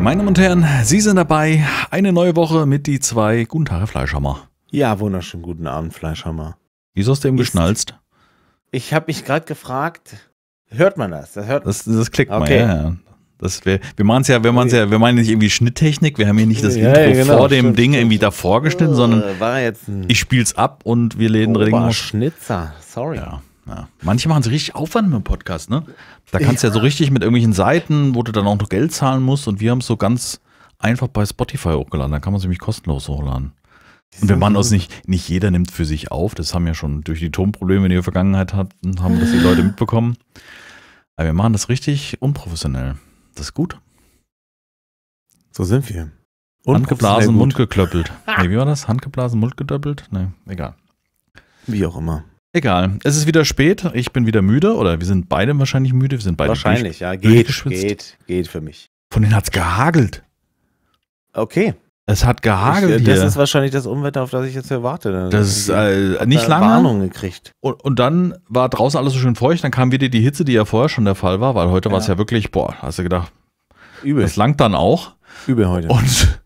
Meine Damen und Herren, Sie sind dabei. Eine neue Woche mit die zwei. Guten Tag, Herr Fleischhammer. Ja, wunderschönen guten Abend, Fleischhammer. Wieso hast du eben Ist- geschnalzt? Ich habe mich gerade gefragt, hört man das? Das hört Das, das klickt mal, Okay. ja, ja. Das wär, wir machen es ja, wir machen ja, wir meinen nicht irgendwie Schnitttechnik, wir haben hier nicht das Ja, Intro ja, genau, vor dem stimmt, Ding stimmt, irgendwie davor geschnitten, sondern Äh, war jetzt ein ich spiel's ab und wir reden muss. Schnitzer. Sorry. Ja, ja. Manche machen sich richtig Aufwand mit dem Podcast, ne? Da kannst du ja so richtig mit irgendwelchen Seiten, wo du dann auch noch Geld zahlen musst und wir haben es so ganz einfach bei Spotify hochgeladen. Da kann man es nämlich kostenlos hochladen. Und wir machen uns nicht, nicht jeder nimmt für sich auf. Das haben ja schon durch die Tonprobleme, die wir in der Vergangenheit hatten, haben das die Leute mitbekommen. Aber wir machen das richtig unprofessionell. Das ist gut. So sind wir. Handgeblasen, Mund. Geklöppelt. Nee, wie war das? Handgeblasen, Mund gedoppelt? Nee, egal. Wie auch immer. Egal. Es ist wieder spät. Ich bin wieder müde. Oder wir sind beide wahrscheinlich müde. Wir sind beide Wahrscheinlich, ja. Geht, geht, geht für mich. Von denen hat's gehagelt. Okay. Es hat gehagelt ich, äh, das hier. ist wahrscheinlich das Unwetter, auf das ich jetzt hier warte. das ist äh, nicht lange. Warnung gekriegt. Und, und dann war draußen alles so schön feucht. Dann kam wieder die Hitze, die ja vorher schon der Fall war, weil heute war es Ja. ja wirklich, boah, hast du gedacht, Übel. das langt dann auch. Übel heute. Und,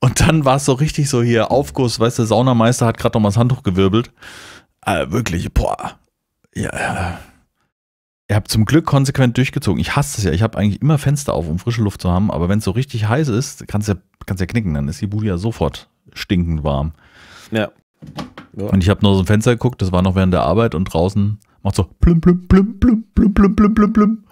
und dann war es so richtig so hier Aufguss, weißt du, Saunameister hat gerade noch mal das Handtuch gewirbelt. Äh, wirklich, boah. Ja, ja. Ihr habt zum Glück konsequent durchgezogen. Ich hasse es ja. Ich habe eigentlich immer Fenster auf, um frische Luft zu haben. Aber wenn es so richtig heiß ist, kannst du ja, kannst ja knicken. Dann ist die Bude ja sofort stinkend warm. ja. ja. Und ich habe nur so ein Fenster geguckt, das war noch während der Arbeit und draußen macht so plüm, plüm, plüm, plüm, plüm, plüm, plüm, plüm, plüm.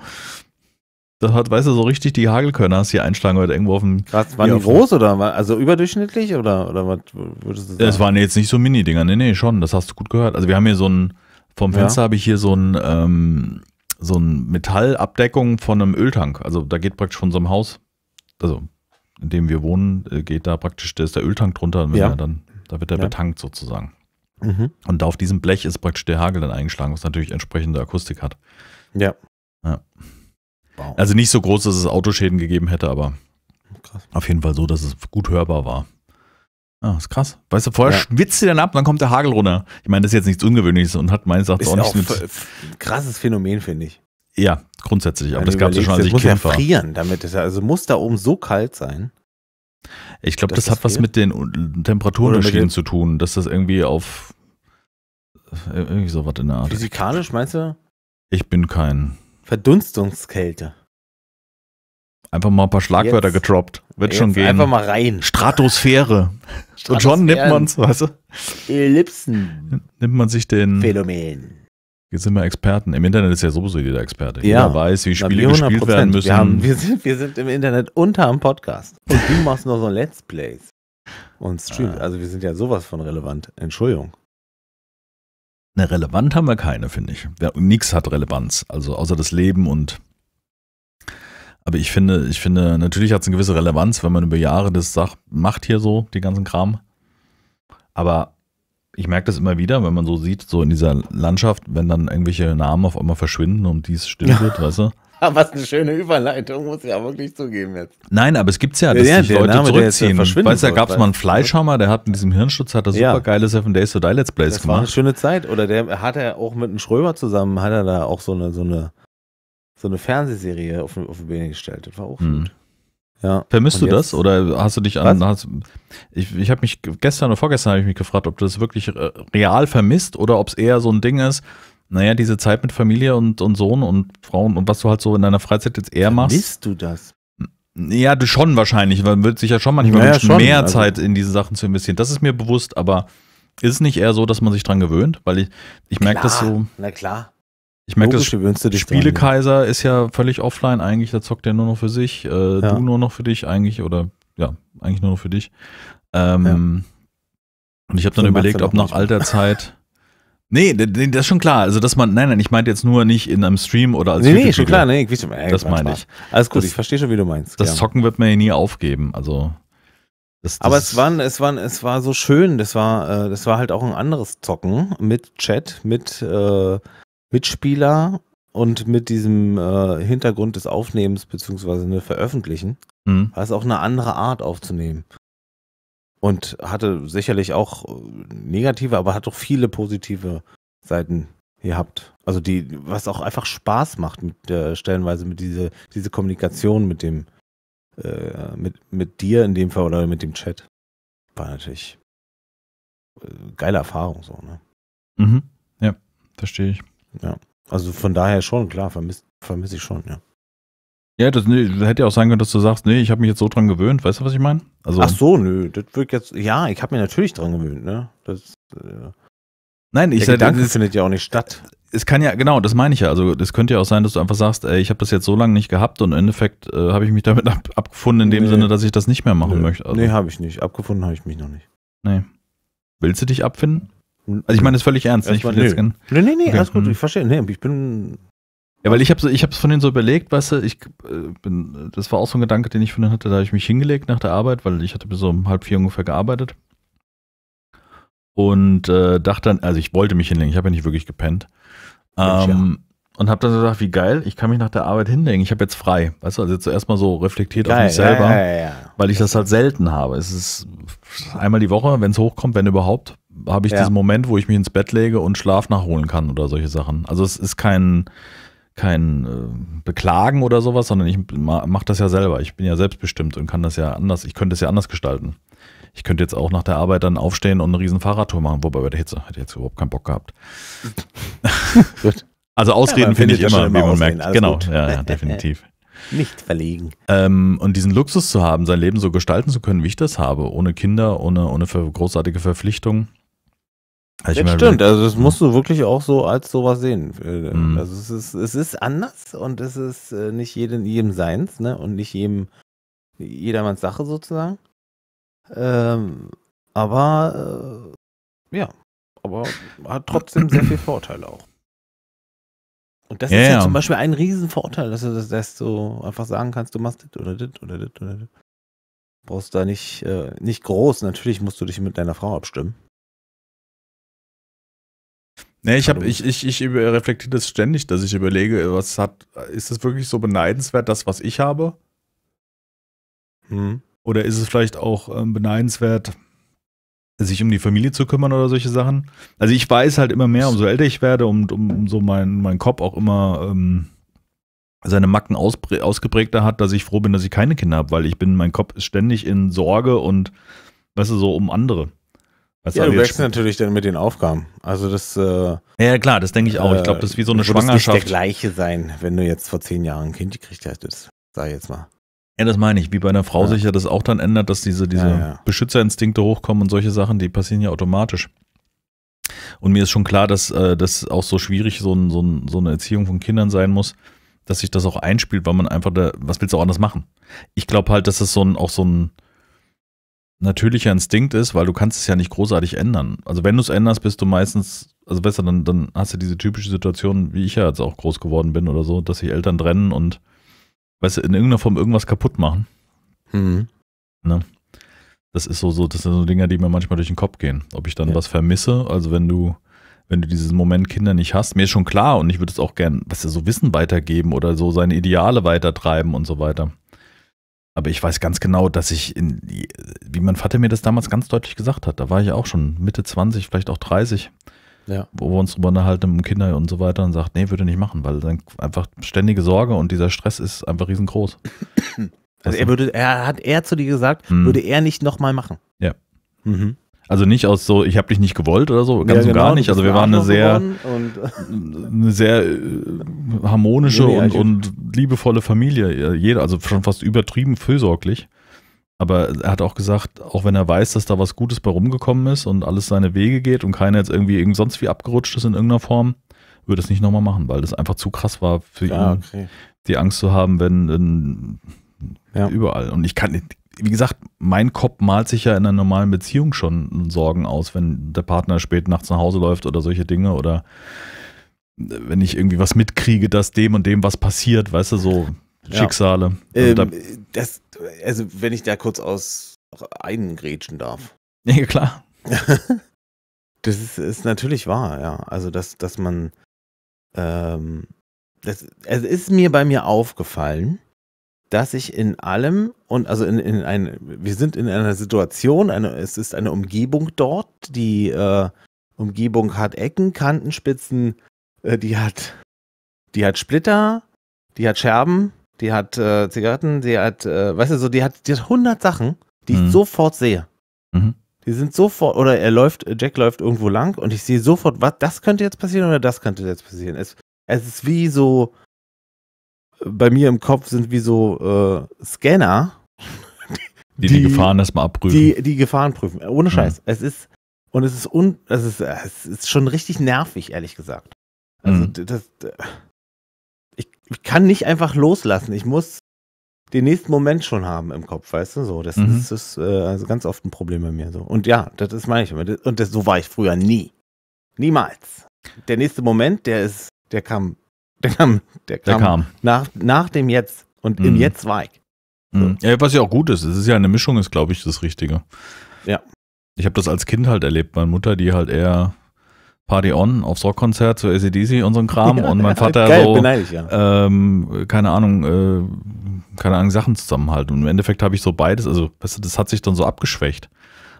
Das hat, weißt du, so richtig die Hagelkörner hast hier einschlagen heute irgendwo auf dem. Krass, waren Ja, die groß oder war, also überdurchschnittlich oder, oder was würdest du sagen? Es waren jetzt nicht so Mini-Dinger, nee, nee, schon, das hast du gut gehört. Also wir haben hier so ein, vom Ja. Fenster habe ich hier so ein, ähm, so ein Metallabdeckung von einem Öltank. Also da geht praktisch von so einem Haus, also in dem wir wohnen, äh, geht da praktisch, da ist der Öltank drunter und Ja. dann, da wird er Ja. betankt sozusagen. Mhm. Und auf diesem Blech ist praktisch der Hagel dann eingeschlagen, was natürlich entsprechende Akustik hat. Ja. Ja. Wow. Also nicht so groß, dass es Autoschäden gegeben hätte, aber Krass. auf jeden Fall so, dass es gut hörbar war. Ja, ist krass. Weißt du, vorher Ja. schwitzt sie dann ab, dann kommt der Hagel runter. Ich meine, das ist jetzt nichts Ungewöhnliches und hat meines Erachtens Ist auch nichts mit. krasses Phänomen, finde ich. Ja, grundsätzlich. Aber das gab es ja schon, als ich das muss Kind ja frieren, damit es ja, also muss da oben so kalt sein. Ich glaube, dass das hat das was mit den Un- Temperaturunterschieden zu tun, dass das irgendwie auf äh, irgendwie sowas in der Art. Physikalisch meinst du? Ich bin kein. Verdunstungskälte. Einfach mal ein paar Schlagwörter Jetzt- gedroppt. Wird schon gehen. Einfach mal rein. Stratosphäre. Und schon nimmt man's, weißt du? Ellipsenphänomen. Nimmt man sich den. Jetzt sind wir Experten. Im Internet ist ja sowieso jeder Experte. Ja. Jeder weiß, wie Na, Spiele wie gespielt 100%. werden müssen. Wir, haben, wir, sind, wir sind im Internet unter am Podcast. Und du machst nur so Let's Plays. Und Stream. Ah. Also wir sind ja sowas von relevant. Entschuldigung. Eine relevant haben wir keine, finde ich. Ja, Nix hat Relevanz. Also außer das Leben und. Aber ich finde, ich finde, natürlich hat es eine gewisse Relevanz, wenn man über Jahre das sagt, macht hier so, die ganzen Kram. Aber ich merke das immer wieder, wenn man so sieht, so in dieser Landschaft, wenn dann irgendwelche Namen auf einmal verschwinden und dies still Ja. wird, weißt du? Was eine schöne Überleitung, muss ich ja wirklich zugeben jetzt. Nein, aber es gibt's ja, dass Ja, ja, sich Leute Name, zurückziehen. verschwinden weißt du, da gab es mal einen? Fleischhammer, der hat in diesem Hirnschutz hat er Ja. super geile Seven Days to Die Let's Plays Das war eine gemacht. schöne Zeit. Oder der hat er auch mit einem Schröber zusammen, hat er da auch so eine, so eine, so eine Fernsehserie auf, auf die Beine gestellt. Das war auch Hm. gut. Ja. Vermisst Und du das oder hast du dich an? Hast, ich ich habe mich gestern oder vorgestern habe ich mich gefragt, ob du das wirklich äh, real vermisst oder ob es eher so ein Ding ist. Naja, diese Zeit mit Familie und, und Sohn und Frauen und was du halt so in deiner Freizeit jetzt eher machst. Vermisst du das? Ja, du schon wahrscheinlich, weil man wird sich ja schon manchmal Naja, wünschen, schon, mehr also- Zeit in diese Sachen zu investieren. Das ist mir bewusst, aber ist es nicht eher so, dass man sich dran gewöhnt? Weil ich, ich merke das so, Na klar. ich merke das. Spielekaiser ist ja völlig offline eigentlich, da zockt er nur noch für sich, äh, Ja. du nur noch für dich eigentlich oder ja, eigentlich nur noch für dich. Ähm, Und ich habe dann So überlegt, er ob nach alter Zeit. Nee, das ist schon klar. Also, dass man, nein, nein, ich meinte jetzt nur nicht in einem Stream oder als Nee, nee, schon klar. Nee, ich weiß schon, ey, Das meine ich. Alles gut, Das- ich verstehe schon, wie du meinst. Das ja. Zocken wird man ja nie aufgeben. Also, das, das Aber es war, es war, es war so schön. Das war, äh, das war halt auch ein anderes Zocken mit Chat, mit äh, Mitspieler und mit diesem äh, Hintergrund des Aufnehmens beziehungsweise ne, veröffentlichen. Hm. War es auch eine andere Art aufzunehmen. Und hatte sicherlich auch äh, negative, aber hat doch viele positive Seiten gehabt. Also die, was auch einfach Spaß macht mit äh, stellenweise mit diese, diese Kommunikation mit dem, äh, mit, mit dir in dem Fall oder mit dem Chat. War natürlich äh, geile Erfahrung so, ne? Mhm. Ja, verstehe ich. Ja. Also von daher schon, klar, vermisse vermiss ich schon, ja. Ja, das, nee, hätte ja auch sein können, dass du sagst, nee, ich habe mich jetzt so dran gewöhnt. Weißt du, was ich meine? Also, Ach so, nö, das wird jetzt, ja, ich habe mich natürlich dran gewöhnt, ne? Das, äh, Nein, ich der Gedanke das, findet ja auch nicht statt. Es kann ja, genau, das meine ich ja. Also es könnte ja auch sein, dass du einfach sagst, ey, ich habe das jetzt so lange nicht gehabt und im Endeffekt äh, habe ich mich damit ab, abgefunden in dem nee. Sinne, dass ich das nicht mehr machen nee. möchte. Also. Nee, habe ich nicht. Abgefunden habe ich mich noch nicht. Nee. Willst du dich abfinden? Also ich meine das völlig ernst. Erst nicht, nee. nee, nee, nee, okay. alles gut, hm. ich verstehe. Nee, ich bin ja, weil ich habe ich es von denen so überlegt, weißt du, ich äh, bin, das war auch so ein Gedanke, den ich von denen hatte, da habe ich mich hingelegt nach der Arbeit, weil ich hatte bis so um halb vier ungefähr gearbeitet. Und äh, dachte dann, also ich wollte mich hinlegen, ich habe ja nicht wirklich gepennt. Ähm, ja. Und habe dann gesagt, wie geil, ich kann mich nach der Arbeit hinlegen, ich habe jetzt frei. Weißt du, also zuerst mal so reflektiert geil, auf mich selber, ja, ja, weil ich das halt selten habe. Es ist einmal die Woche, wenn es hochkommt, wenn überhaupt, habe ich diesen Moment, wo ich mich ins Bett lege und Schlaf nachholen kann oder solche Sachen. Also es ist kein kein äh, Beklagen oder sowas, sondern ich mache das ja selber. Ich bin ja selbstbestimmt und kann das ja anders, ich könnte es ja anders gestalten. Ich könnte jetzt auch nach der Arbeit dann aufstehen und eine riesen Fahrradtour machen, wobei bei der Hitze hätte ich jetzt überhaupt keinen Bock gehabt. also Ausreden ja, finde ich immer, wie man merkt. Genau, ja, ja, definitiv. Nicht verlegen. Ähm, und diesen Luxus zu haben, sein Leben so gestalten zu können, wie ich das habe, ohne Kinder, ohne, ohne großartige Verpflichtungen, also das stimmt, also das musst du wirklich auch so als sowas sehen. Mhm. Also es ist, es ist anders und es ist äh, nicht jedem, jedem seins, ne? Und nicht jedem, jedermanns Sache sozusagen. Ähm, aber äh, ja, aber hat trotzdem sehr viel Vorteile auch. Und das ja, ist ja, ja, zum Beispiel ein Riesenvorteil, dass du das dass du einfach sagen kannst, du machst das oder das oder das oder das. Brauchst da nicht, äh, nicht groß. Natürlich musst du dich mit deiner Frau abstimmen. Nee, ich, hab, ich, ich, ich reflektiere das ständig, dass ich überlege, was hat, ist es wirklich so beneidenswert, das, was ich habe? Hm. Oder ist es vielleicht auch ähm, beneidenswert, sich um die Familie zu kümmern oder solche Sachen? Also ich weiß halt immer mehr, umso älter ich werde, um, um, umso mein, mein Kopf auch immer ähm, seine Macken ausgeprägter hat, dass ich froh bin, dass ich keine Kinder habe, weil ich bin, mein Kopf ist ständig in Sorge und, weißt du, so um andere. Was ja, du wächst natürlich dann mit den Aufgaben. Also das. Äh, ja, klar, das denke ich auch. Ich glaube, das ist wie so eine Schwangerschaft. nicht der gleiche sein, wenn du jetzt vor zehn Jahren ein Kind gekriegt hättest. Sag ich jetzt mal. Ja, das meine ich. Wie bei einer Frau ja. sich ja das auch dann ändert, dass diese, diese ja, ja. Beschützerinstinkte hochkommen und solche Sachen, die passieren ja automatisch. Und mir ist schon klar, dass äh, das auch so schwierig so, ein, so, ein, so eine Erziehung von Kindern sein muss, dass sich das auch einspielt, weil man einfach da, was willst du auch anders machen? Ich glaube halt, dass es so ein, auch so ein, natürlicher Instinkt ist, weil du kannst es ja nicht großartig ändern. Also wenn du es änderst, bist du meistens, also besser, dann, dann hast du diese typische Situation, wie ich ja jetzt auch groß geworden bin oder so, dass sich Eltern trennen und, weißt du, in irgendeiner Form irgendwas kaputt machen. Mhm. Ne? Das ist so, so, das sind so Dinge, die mir manchmal durch den Kopf gehen. Ob ich dann ja. was vermisse, also wenn du, wenn du diesen Moment Kinder nicht hast, mir ist schon klar und ich würde es auch gern, was ja so Wissen weitergeben oder so seine Ideale weitertreiben und so weiter. Aber ich weiß ganz genau, dass ich, in, wie mein Vater mir das damals ganz deutlich gesagt hat, da war ich auch schon Mitte 20, vielleicht auch 30, ja. wo wir uns drüber unterhalten um Kinder und so weiter und sagt, nee, würde nicht machen, weil dann einfach ständige Sorge und dieser Stress ist einfach riesengroß. Also er würde, er hat er zu dir gesagt, hm. würde er nicht nochmal machen. Ja. Mhm. Also nicht aus so, ich habe dich nicht gewollt oder so, ganz ja, genau, und gar nicht. Also wir waren eine sehr, eine sehr äh, harmonische nee, und, und liebevolle Familie. Jeder, also schon fast übertrieben fürsorglich. Aber er hat auch gesagt, auch wenn er weiß, dass da was Gutes bei rumgekommen ist und alles seine Wege geht und keiner jetzt irgendwie irgend sonst wie abgerutscht ist in irgendeiner Form, würde es nicht nochmal machen, weil das einfach zu krass war für ja, ihn, okay. die Angst zu haben, wenn, wenn ja. überall. Und ich kann, wie gesagt, mein Kopf malt sich ja in einer normalen Beziehung schon Sorgen aus, wenn der Partner spät nachts nach Hause läuft oder solche Dinge oder wenn ich irgendwie was mitkriege, dass dem und dem was passiert, weißt du, so ja. Schicksale. Also ähm, das, also wenn ich da kurz aus eingrätschen darf. Ja, klar. das ist, ist, natürlich wahr, ja. Also, dass, dass man, ähm, das, es ist mir bei mir aufgefallen, dass ich in allem und also in, in ein, wir sind in einer Situation, eine, es ist eine Umgebung dort, die äh, Umgebung hat Ecken, Kanten, Spitzen, äh, die hat, die hat Splitter, die hat Scherben, die hat äh, Zigaretten, die hat, äh, weißt du, so, die hat, die hat 100 Sachen, die mhm. ich sofort sehe. Mhm. Die sind sofort, oder er läuft, Jack läuft irgendwo lang und ich sehe sofort, was, das könnte jetzt passieren oder das könnte jetzt passieren. Es, es ist wie so, bei mir im Kopf sind wie so äh, Scanner. Die, die, die Gefahren erstmal abprüfen. Die, die Gefahren prüfen. Ohne Scheiß. Mhm. Es ist, und es ist un, es ist, es ist schon richtig nervig, ehrlich gesagt. Also, mhm. das, das ich, ich kann nicht einfach loslassen. Ich muss den nächsten Moment schon haben im Kopf, weißt du? So, das, mhm. das ist äh, also ganz oft ein Problem bei mir so. Und ja, das ist meine ich immer. Und das, so war ich früher nie. Niemals. Der nächste Moment, der ist, der kam, der kam, der kam, der kam. Nach, nach dem Jetzt. Und mhm. im Jetzt war ich. Mhm. Ja, was ja auch gut ist. Es ist ja eine Mischung, ist, glaube ich, das Richtige. Ja. Ich habe das als Kind halt erlebt. Meine Mutter, die halt eher Party On aufs Rockkonzert zu ACDC und so ein Kram und mein Vater Geil, so, ich, ja. ähm, keine Ahnung, äh, keine Ahnung, Sachen zusammenhalten. Und im Endeffekt habe ich so beides, also weißt du, das hat sich dann so abgeschwächt.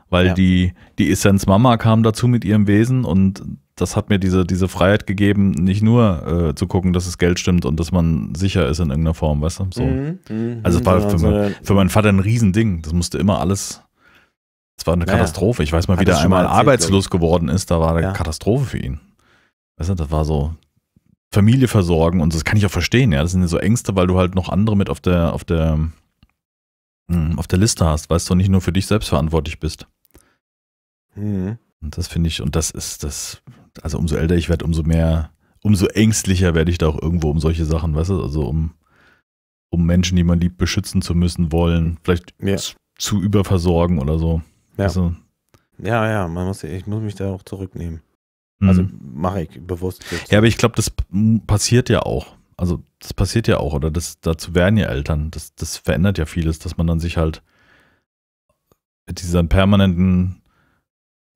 Weil ja. die, die Essenz Mama kam dazu mit ihrem Wesen und das hat mir diese, diese Freiheit gegeben, nicht nur äh, zu gucken, dass das Geld stimmt und dass man sicher ist in irgendeiner Form, weißt du? So. Mhm, mh, also es war für, mein, für meinen Vater ein Riesending. Das musste immer alles es war eine naja. Katastrophe. Ich weiß mal, wie der einmal erzählt, arbeitslos geworden ist. Da war eine ja. Katastrophe für ihn. Weißt du, das war so Familie versorgen und das kann ich auch verstehen. Ja, das sind so Ängste, weil du halt noch andere mit auf der, auf der, hm, auf der Liste hast. Weißt du, nicht nur für dich selbst verantwortlich bist. Mhm. Und das finde ich, und das ist das, also umso älter ich werde, umso mehr, umso ängstlicher werde ich da auch irgendwo um solche Sachen, weißt du, also um, um Menschen, die man liebt, beschützen zu müssen wollen, vielleicht ja. zu überversorgen oder so. Ja. Also, ja, ja, man muss, ich muss mich da auch zurücknehmen. Also mhm. mache ich bewusst. Jetzt. Ja, aber ich glaube, das passiert ja auch. Also das passiert ja auch, oder das, dazu werden ja Eltern. Das, das verändert ja vieles, dass man dann sich halt mit dieser permanenten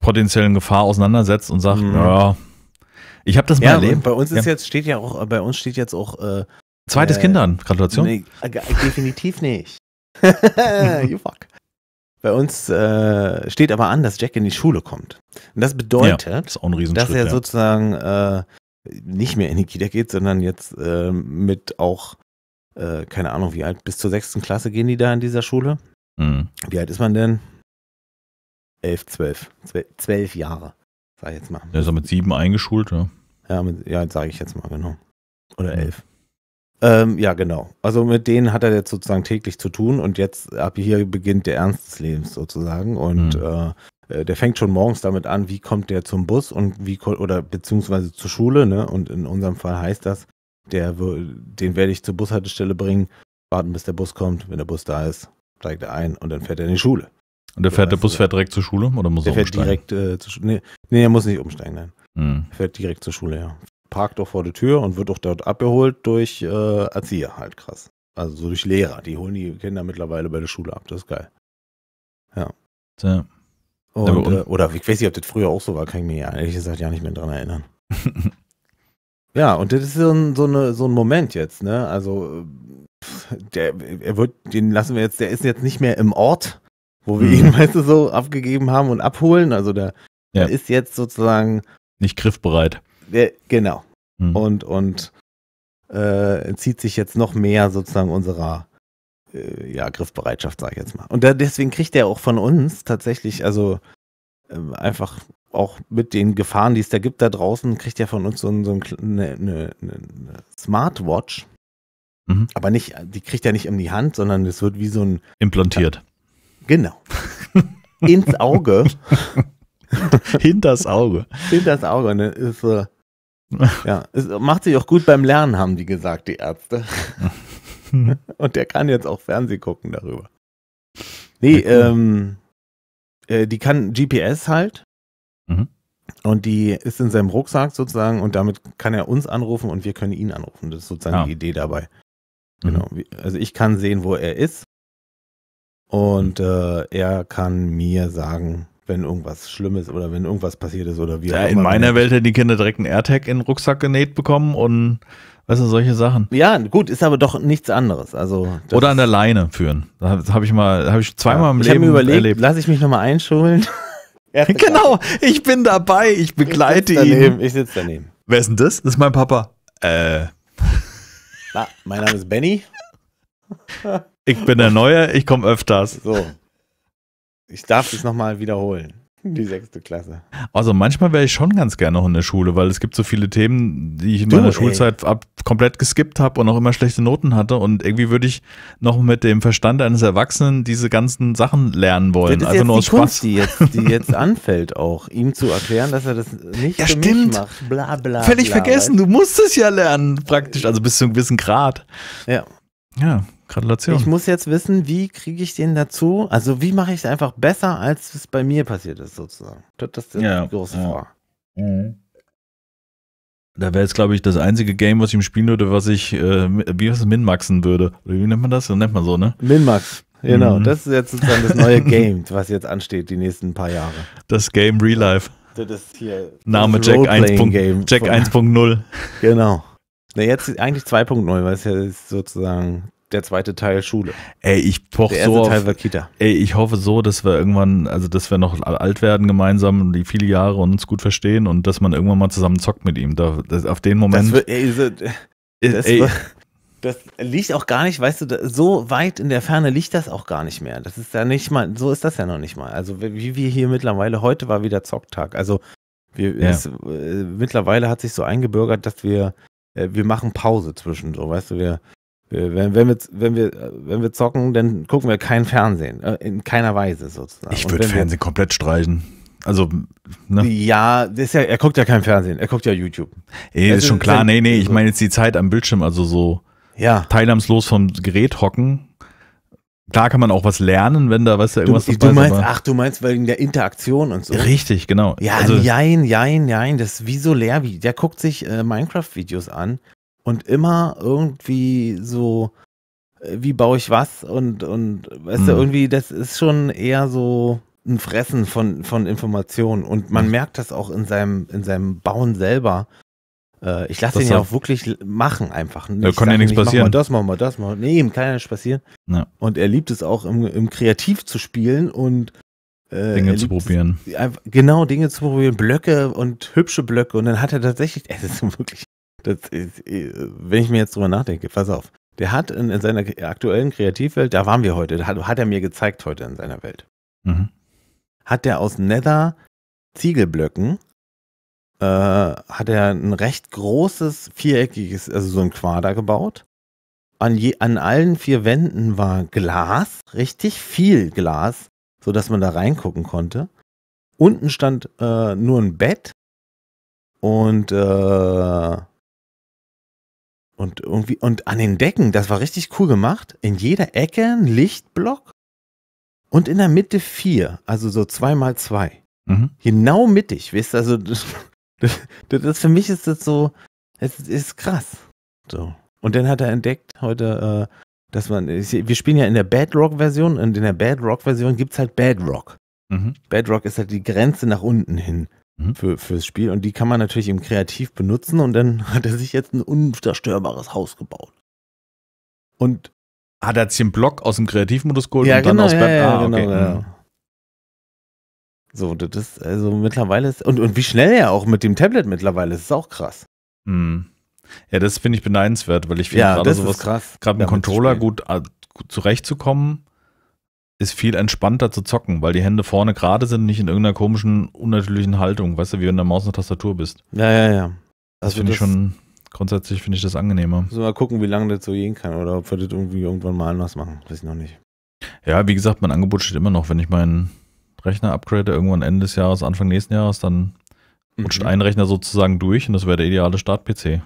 potenziellen Gefahr auseinandersetzt und sagt, mhm. ja, ich habe das mal ja, erlebt. Bei uns ist ja. jetzt steht ja auch, bei uns steht jetzt auch äh, zweites äh, Kind an. Gratulation. Nee, äh, definitiv nicht. you fuck. Bei uns äh, steht aber an, dass Jack in die Schule kommt. Und das bedeutet, ja, das dass er sozusagen äh, nicht mehr in die Kita geht, sondern jetzt äh, mit auch, äh, keine Ahnung, wie alt, bis zur sechsten Klasse gehen die da in dieser Schule. Mhm. Wie alt ist man denn? Elf, zwölf. Zwölf Jahre, sag ich jetzt mal. Der ist ja mit sieben eingeschult, ja. Ja, mit, ja sage ich jetzt mal, genau. Oder elf. Ähm, ja, genau. Also mit denen hat er jetzt sozusagen täglich zu tun und jetzt ab hier beginnt der Ernst des Lebens sozusagen. Und mhm. äh, der fängt schon morgens damit an, wie kommt der zum Bus und wie oder beziehungsweise zur Schule, ne? Und in unserem Fall heißt das, der den werde ich zur Bushaltestelle bringen, warten bis der Bus kommt. Wenn der Bus da ist, steigt er ein und dann fährt er in die Schule. Und der, fährt, der Bus fährt direkt zur Schule oder muss der er umsteigen? Der fährt direkt äh, zur Schule. Nee, nee, er muss nicht umsteigen, nein. Mhm. Er fährt direkt zur Schule, ja parkt auch vor der Tür und wird auch dort abgeholt durch äh, Erzieher, halt krass. Also so durch Lehrer. Die holen die Kinder mittlerweile bei der Schule ab. Das ist geil. Ja. ja. Und, äh, oder ich weiß nicht, ob das früher auch so war, kann ich mir ja ehrlich gesagt ja nicht mehr dran erinnern. ja, und das ist so ein, so, eine, so ein Moment jetzt, ne? Also, der, er wird, den lassen wir jetzt, der ist jetzt nicht mehr im Ort, wo wir mhm. ihn, weißt du, so abgegeben haben und abholen. Also, der, ja. der ist jetzt sozusagen. Nicht griffbereit. Der, genau. Mhm. Und, und äh, entzieht sich jetzt noch mehr sozusagen unserer äh, ja, Griffbereitschaft, sage ich jetzt mal. Und da, deswegen kriegt er auch von uns tatsächlich, also äh, einfach auch mit den Gefahren, die es da gibt da draußen, kriegt er von uns so, ein, so ein, eine, eine, eine Smartwatch. Mhm. Aber nicht, die kriegt er nicht in die Hand, sondern es wird wie so ein. Implantiert. Genau. Ins Auge. Hinters Auge. Hinters Auge. Ne? Ist so, ja, es macht sich auch gut beim Lernen, haben die gesagt, die Ärzte. Und der kann jetzt auch Fernsehen gucken darüber. Nee, ähm, äh, die kann GPS halt. Mhm. Und die ist in seinem Rucksack sozusagen und damit kann er uns anrufen und wir können ihn anrufen. Das ist sozusagen ja. die Idee dabei. Genau. Mhm. Also ich kann sehen, wo er ist. Und äh, er kann mir sagen, wenn irgendwas Schlimmes oder wenn irgendwas passiert ist oder wie Ja, in meiner Welt hätten die Kinder direkt einen AirTag in den Rucksack genäht bekommen und weißt du, solche Sachen. Ja, gut, ist aber doch nichts anderes. Also Oder an der Leine führen. Das habe ich mal, habe ich zweimal ja, im ich Leben überlegt, erlebt. Lass ich mich nochmal einschulen. genau, ich bin dabei, ich begleite ich ihn. Ich sitze daneben. Wer ist denn das? Das ist mein Papa. Äh. Na, mein Name ist Benny. ich bin der Neue, ich komme öfters. So. Ich darf es nochmal wiederholen. Die sechste Klasse. Also manchmal wäre ich schon ganz gerne noch in der Schule, weil es gibt so viele Themen, die ich in du, meiner Schulzeit ab, komplett geskippt habe und auch immer schlechte Noten hatte und irgendwie würde ich noch mit dem Verstand eines Erwachsenen diese ganzen Sachen lernen wollen. Das ist Einfach nur aus Spaß. Kunst, die jetzt, die jetzt anfällt auch, ihm zu erklären, dass er das nicht ja, für stimmt. macht. Bla, bla, Völlig bla, vergessen, weißt? du musst es ja lernen, praktisch, also bis zu einem gewissen Grad. Ja. Ja, Gratulation. Ich muss jetzt wissen, wie kriege ich den dazu? Also wie mache ich es einfach besser, als es bei mir passiert ist, sozusagen. Das ist die ja, große ja. Frage. Mhm. Da wäre jetzt, glaube ich, das einzige Game, was ich ihm spielen würde, was ich, äh, wie was Minmaxen würde. Oder wie nennt man das? Das nennt man so, ne? Minmax. Genau, mhm. das ist jetzt sozusagen das neue Game, was jetzt ansteht, die nächsten paar Jahre. Das Game Real Life. Das ist hier. Name Jack 1.0. Genau. Na, jetzt eigentlich 2.0, weil es ja sozusagen der zweite Teil Schule. Ey, ich poch der so. Erste Teil war Kita. Ey, ich hoffe so, dass wir irgendwann, also dass wir noch alt werden gemeinsam, die viele Jahre und uns gut verstehen und dass man irgendwann mal zusammen zockt mit ihm. Da, das, auf den Moment. Das, wird, ey, so, das, ey, das liegt auch gar nicht, weißt du, so weit in der Ferne liegt das auch gar nicht mehr. Das ist ja nicht mal, so ist das ja noch nicht mal. Also wie wir hier mittlerweile, heute war wieder Zocktag. Also wir, ja. es, äh, mittlerweile hat sich so eingebürgert, dass wir, äh, wir machen Pause zwischen so, weißt du, wir wenn, wenn, wir, wenn, wir, wenn wir zocken, dann gucken wir kein Fernsehen. Äh, in keiner Weise sozusagen. Ich würde Fernsehen wir, komplett streichen. Also, ne? Ja, ist ja, er guckt ja kein Fernsehen, er guckt ja YouTube. Ey, ist schon klar, nee, nee, ich meine jetzt die Zeit am Bildschirm, also so ja. teilnahmslos vom Gerät hocken. Klar kann man auch was lernen, wenn da, weißt du, irgendwas du, du meinst, ist, Ach, du meinst wegen der Interaktion und so. Richtig, genau. Ja, also, jein, jein, jein, das ist wie so leer wie. Der guckt sich äh, Minecraft-Videos an und immer irgendwie so, äh, wie baue ich was und, und weißt mhm. du, irgendwie, das ist schon eher so ein Fressen von, von Informationen und man mhm. merkt das auch in seinem, in seinem Bauen selber. Äh, ich lasse ihn ja auch wirklich machen einfach. Da kann ja nichts nicht, passieren. Mach mal das, mach mal das, mach mal. Nee, ihm kann ja nichts passieren. Ja. Und er liebt es auch im, im Kreativ zu spielen und äh, Dinge zu probieren. Es, genau, Dinge zu probieren, Blöcke und hübsche Blöcke. Und dann hat er tatsächlich, es ist wirklich, das ist, äh, wenn ich mir jetzt drüber nachdenke, pass auf. Der hat in, in seiner aktuellen Kreativwelt, da waren wir heute, hat, hat er mir gezeigt heute in seiner Welt. Mhm. Hat er aus Nether Ziegelblöcken, äh, hat er ein recht großes, viereckiges, also so ein Quader gebaut. An, je, an allen vier Wänden war Glas, richtig viel Glas, sodass man da reingucken konnte. Unten stand äh, nur ein Bett und äh, und irgendwie, und an den Decken, das war richtig cool gemacht. In jeder Ecke ein Lichtblock und in der Mitte vier, also so zwei mal zwei. Mhm. Genau mittig, wisst ihr, also das, das, das, für mich ist das so, es ist krass. So. Und dann hat er entdeckt heute, äh, dass man, wir spielen ja in der Bedrock-Version und in der Bedrock-Version gibt es halt Bedrock. Mhm. Bedrock ist halt die Grenze nach unten hin mhm. für, fürs Spiel. Und die kann man natürlich im Kreativ benutzen und dann hat er sich jetzt ein unzerstörbares Haus gebaut. Und hat er sich einen Block aus dem Kreativmodus geholt ja, und genau, dann aus ja, ja, ah, genau, okay. ja. Mhm. So, das ist also mittlerweile ist, und, und wie schnell er auch mit dem Tablet mittlerweile ist, ist auch krass. Mhm. Ja, das finde ich beneidenswert, weil ich finde ja, gerade sowas, gerade mit dem Controller gut, äh, gut zurechtzukommen, ist viel entspannter zu zocken, weil die Hände vorne gerade sind, nicht in irgendeiner komischen, unnatürlichen Haltung. Weißt du, wie wenn du Maus und Tastatur bist. Ja, ja, ja. Das also finde ich schon, grundsätzlich finde ich das angenehmer. Müssen wir mal gucken, wie lange das so gehen kann oder ob wir das irgendwie irgendwann mal anders machen. Weiß ich noch nicht. Ja, wie gesagt, mein Angebot steht immer noch. Wenn ich meinen Rechner upgrade, irgendwann Ende des Jahres, Anfang nächsten Jahres, dann mhm. rutscht ein Rechner sozusagen durch und das wäre der ideale Start-PC.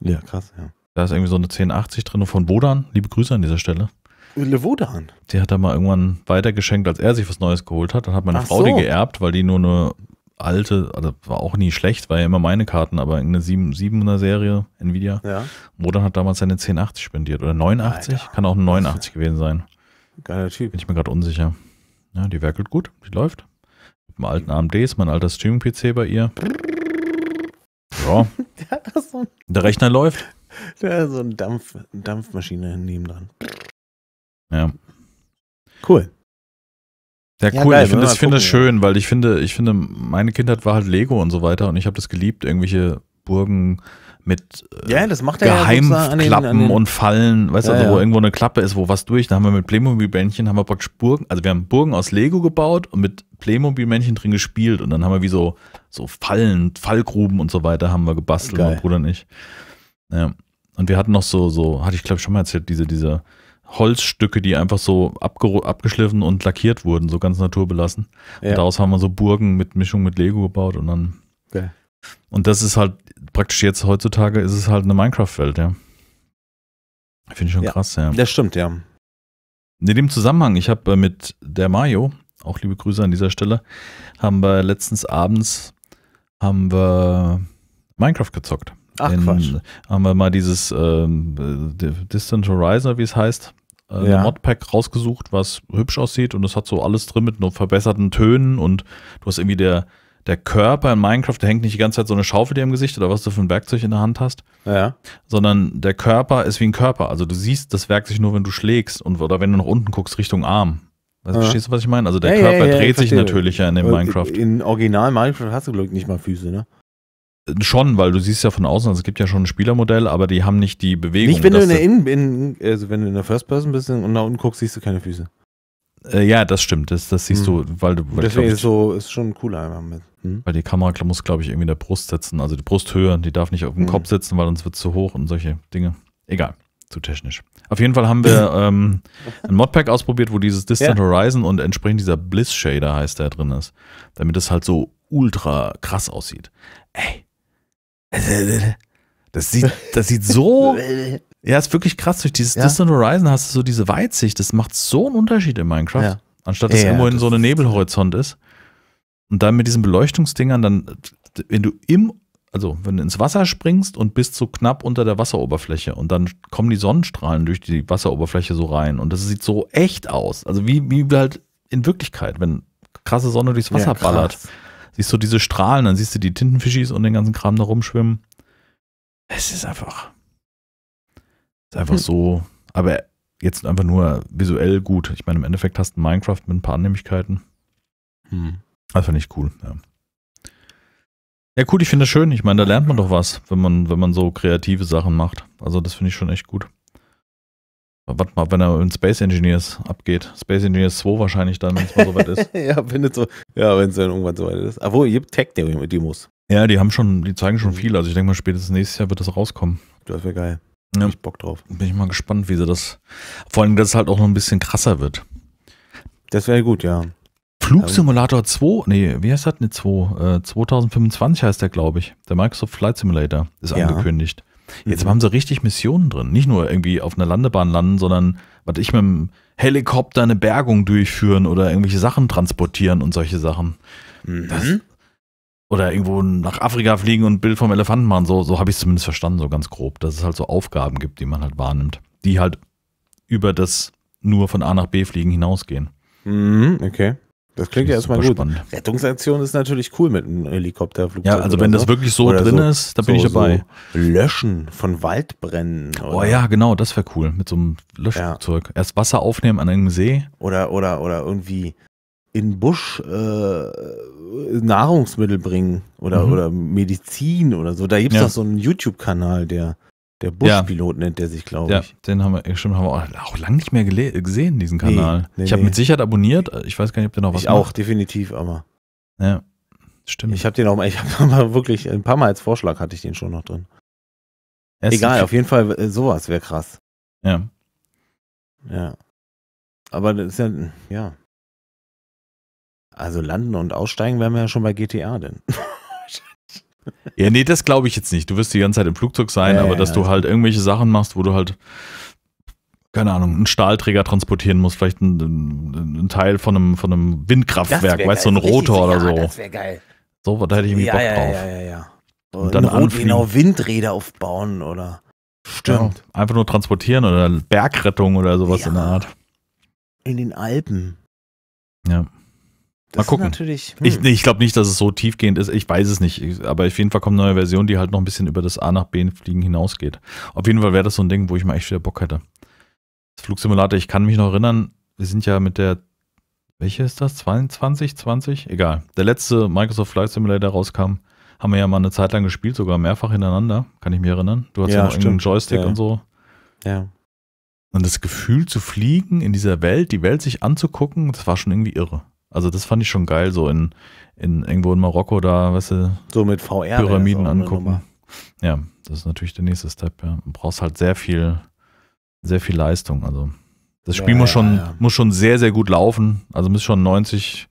Ja, krass, ja. Da ist irgendwie so eine 1080 drin von Bodan. Liebe Grüße an dieser Stelle. Levodan. Die hat er mal irgendwann weitergeschenkt, als er sich was Neues geholt hat. Dann hat meine Ach Frau so. die geerbt, weil die nur eine alte, also war auch nie schlecht, war ja immer meine Karten, aber irgendeine 7, 7er Serie, Nvidia. Ja. Wodan hat damals seine 1080 spendiert oder 89, Alter. kann auch ein 89 gewesen sein. Geiler Typ. Bin ich mir gerade unsicher. Ja, die werkelt gut, die läuft. Mit dem alten AMD ist mein alter Streaming-PC bei ihr. Ja. der, so der Rechner läuft. Der hat so eine Dampf, Dampfmaschine neben dran. Ja. Cool. Ja, cool. Ja, ich finde das, find das schön, weil ich finde, ich finde, meine Kindheit war halt Lego und so weiter und ich habe das geliebt, irgendwelche Burgen mit äh, ja, das macht Geheimklappen ja und Fallen, weißt du, ja, also, wo irgendwo eine Klappe ist, wo was durch. Da haben wir mit Playmobil-Männchen, haben wir praktisch Burgen, also wir haben Burgen aus Lego gebaut und mit Playmobil-Männchen drin gespielt und dann haben wir wie so, so Fallen, Fallgruben und so weiter haben wir gebastelt, Geil. mein Bruder und ich. Ja. Und wir hatten noch so, so, hatte ich glaube schon mal erzählt, diese, diese Holzstücke, die einfach so abgeschliffen und lackiert wurden, so ganz naturbelassen. Ja. Und daraus haben wir so Burgen mit Mischung mit Lego gebaut und dann. Okay. Und das ist halt praktisch jetzt heutzutage ist es halt eine Minecraft-Welt, ja. Finde ich schon ja, krass, ja. Das stimmt, ja. In dem Zusammenhang, ich habe äh, mit der Mayo, auch liebe Grüße an dieser Stelle, haben wir letztens abends haben wir Minecraft gezockt. Ach, In, Quatsch. Haben wir mal dieses ähm, Distant Horizon, wie es heißt, äh, ja. Modpack rausgesucht, was hübsch aussieht und es hat so alles drin mit nur verbesserten Tönen und du hast irgendwie der, der Körper in Minecraft, der hängt nicht die ganze Zeit so eine Schaufel dir im Gesicht oder was du für ein Werkzeug in der Hand hast, ja. sondern der Körper ist wie ein Körper. Also du siehst das Werkzeug nur, wenn du schlägst und oder wenn du nach unten guckst Richtung Arm. Weißt, ja. Verstehst du, was ich meine? Also der ja, Körper dreht sich natürlich ja in dem Minecraft. In Original Minecraft hast du, glaube ich, nicht mal Füße, ne? Schon, weil du siehst ja von außen, also es gibt ja schon ein Spielermodell, aber die haben nicht die Bewegung. Nicht, wenn du in der, in, in, also wenn du in der First Person bist und nach unten guckst, siehst du keine Füße. Äh, ja, das stimmt. Das, das siehst hm. du, weil du. Weil Deswegen ich, ist so, ist schon cooler einfach mit. Hm? Weil die Kamera muss, glaube ich, irgendwie in der Brust sitzen, also die Brusthöhe, die darf nicht auf dem hm. Kopf sitzen, weil sonst wird es zu hoch und solche Dinge. Egal, zu technisch. Auf jeden Fall haben wir ähm, ein Modpack ausprobiert, wo dieses Distant ja. Horizon und entsprechend dieser Bliss Shader heißt, der drin ist, damit es halt so ultra krass aussieht. Ey, das sieht, das sieht so. ja, ist wirklich krass. Durch dieses ja. Distant Horizon hast du so diese Weitsicht. Das macht so einen Unterschied in Minecraft. Ja. Anstatt dass ja, irgendwo in so einem Nebelhorizont ist. Und dann mit diesen Beleuchtungsdingern, dann, wenn du im, also wenn du ins Wasser springst und bist so knapp unter der Wasseroberfläche und dann kommen die Sonnenstrahlen durch die Wasseroberfläche so rein und das sieht so echt aus. Also wie, wie halt in Wirklichkeit, wenn krasse Sonne durchs Wasser ballert siehst du diese Strahlen, dann siehst du die Tintenfischis und den ganzen Kram da rumschwimmen. Es ist einfach, es ist einfach hm. so, aber jetzt einfach nur visuell gut. Ich meine, im Endeffekt hast du Minecraft mit ein paar Annehmlichkeiten. Hm. Das finde ich cool, ja. Ja, cool, ich finde das schön. Ich meine, da lernt man doch was, wenn man, wenn man so kreative Sachen macht. Also, das finde ich schon echt gut. Warte mal, wenn er in Space Engineers abgeht. Space Engineers 2 wahrscheinlich dann, wenn es mal soweit ist. ja, wenn es so, ja, wenn es dann irgendwann soweit ist. Aber ihr habt Tech-Demos. Ja, die haben schon, die zeigen schon viel. Also ich denke mal, spätestens nächstes Jahr wird das rauskommen. Das wäre geil. Ja. Hab ich Bock drauf. Bin ich mal gespannt, wie sie das. Vor allem, dass es halt auch noch ein bisschen krasser wird. Das wäre gut, ja. Flugsimulator 2, nee, wie heißt das? Ne, 2, äh, 2025 heißt der, glaube ich. Der Microsoft Flight Simulator ist ja. angekündigt. Jetzt mhm. haben sie richtig Missionen drin. Nicht nur irgendwie auf einer Landebahn landen, sondern, was ich mit dem Helikopter eine Bergung durchführen oder irgendwelche Sachen transportieren und solche Sachen. Mhm. Das, oder irgendwo nach Afrika fliegen und ein Bild vom Elefanten machen. So, so habe ich es zumindest verstanden, so ganz grob. Dass es halt so Aufgaben gibt, die man halt wahrnimmt, die halt über das nur von A nach B fliegen hinausgehen. Mhm, okay. Das klingt ja erstmal gut. Spannend. Rettungsaktion ist natürlich cool mit einem Helikopterflugzeug. Ja, also wenn so. das wirklich so oder drin so, ist, da bin so, ich dabei. Löschen von Waldbränden. Oh ja, genau, das wäre cool. Mit so einem Löschflugzeug. Ja. Erst Wasser aufnehmen an einem See. Oder, oder, oder irgendwie in Busch äh, Nahrungsmittel bringen oder, mhm. oder Medizin oder so. Da gibt es ja. doch so einen YouTube-Kanal, der der Buschpilot ja. nennt der sich, glaube ich. Ja, den haben wir, schon haben wir auch, lange nicht mehr gesehen, diesen Kanal. Nee, nee, ich habe nee. mit Sicherheit abonniert. Ich weiß gar nicht, ob der noch was Ich auch, definitiv, aber. Ja, stimmt. Ich habe den auch, ich habe mal wirklich, ein paar Mal als Vorschlag hatte ich den schon noch drin. Egal, auf jeden Fall, äh, sowas wäre krass. Ja. Ja. Aber das ist ja, ja. Also landen und aussteigen wären wir ja schon bei GTA denn. Ja, nee, das glaube ich jetzt nicht. Du wirst die ganze Zeit im Flugzeug sein, ja, aber dass ja, du halt irgendwelche Sachen machst, wo du halt, keine Ahnung, einen Stahlträger transportieren musst, vielleicht ein, ein Teil von einem, von einem Windkraftwerk, weißt du, so ein Rotor oder so. Das wäre geil. So, da hätte ich irgendwie ja, Bock drauf. Ja, ja, ja. Und dann Rot, genau Windräder aufbauen oder. Stimmt. einfach nur transportieren oder Bergrettung oder sowas in der Art. In den Alpen. Ja. Das Mal gucken. Natürlich, hm. Ich, ich glaube nicht, dass es so tiefgehend ist. Ich weiß es nicht. Aber auf jeden Fall kommt eine neue Version, die halt noch ein bisschen über das A nach B fliegen hinausgeht. Auf jeden Fall wäre das so ein Ding, wo ich mal echt wieder Bock hätte. Das Flugsimulator, ich kann mich noch erinnern, wir sind ja mit der, welche ist das? 22, 20? Egal. Der letzte Microsoft Flight Simulator rauskam, haben wir ja mal eine Zeit lang gespielt, sogar mehrfach hintereinander. Kann ich mich erinnern. Du hast ja, ja noch einen Joystick ja. und so. Ja. Und das Gefühl zu fliegen in dieser Welt, die Welt sich anzugucken, das war schon irgendwie irre. Also das fand ich schon geil, so in, in irgendwo in Marokko da, weißt du, so mit VR Pyramiden angucken. Ja, das ist natürlich der nächste Step, ja. Du brauchst halt sehr viel, sehr viel Leistung. Also das Spiel ja, muss schon, ja. muss schon sehr, sehr gut laufen. Also muss schon 90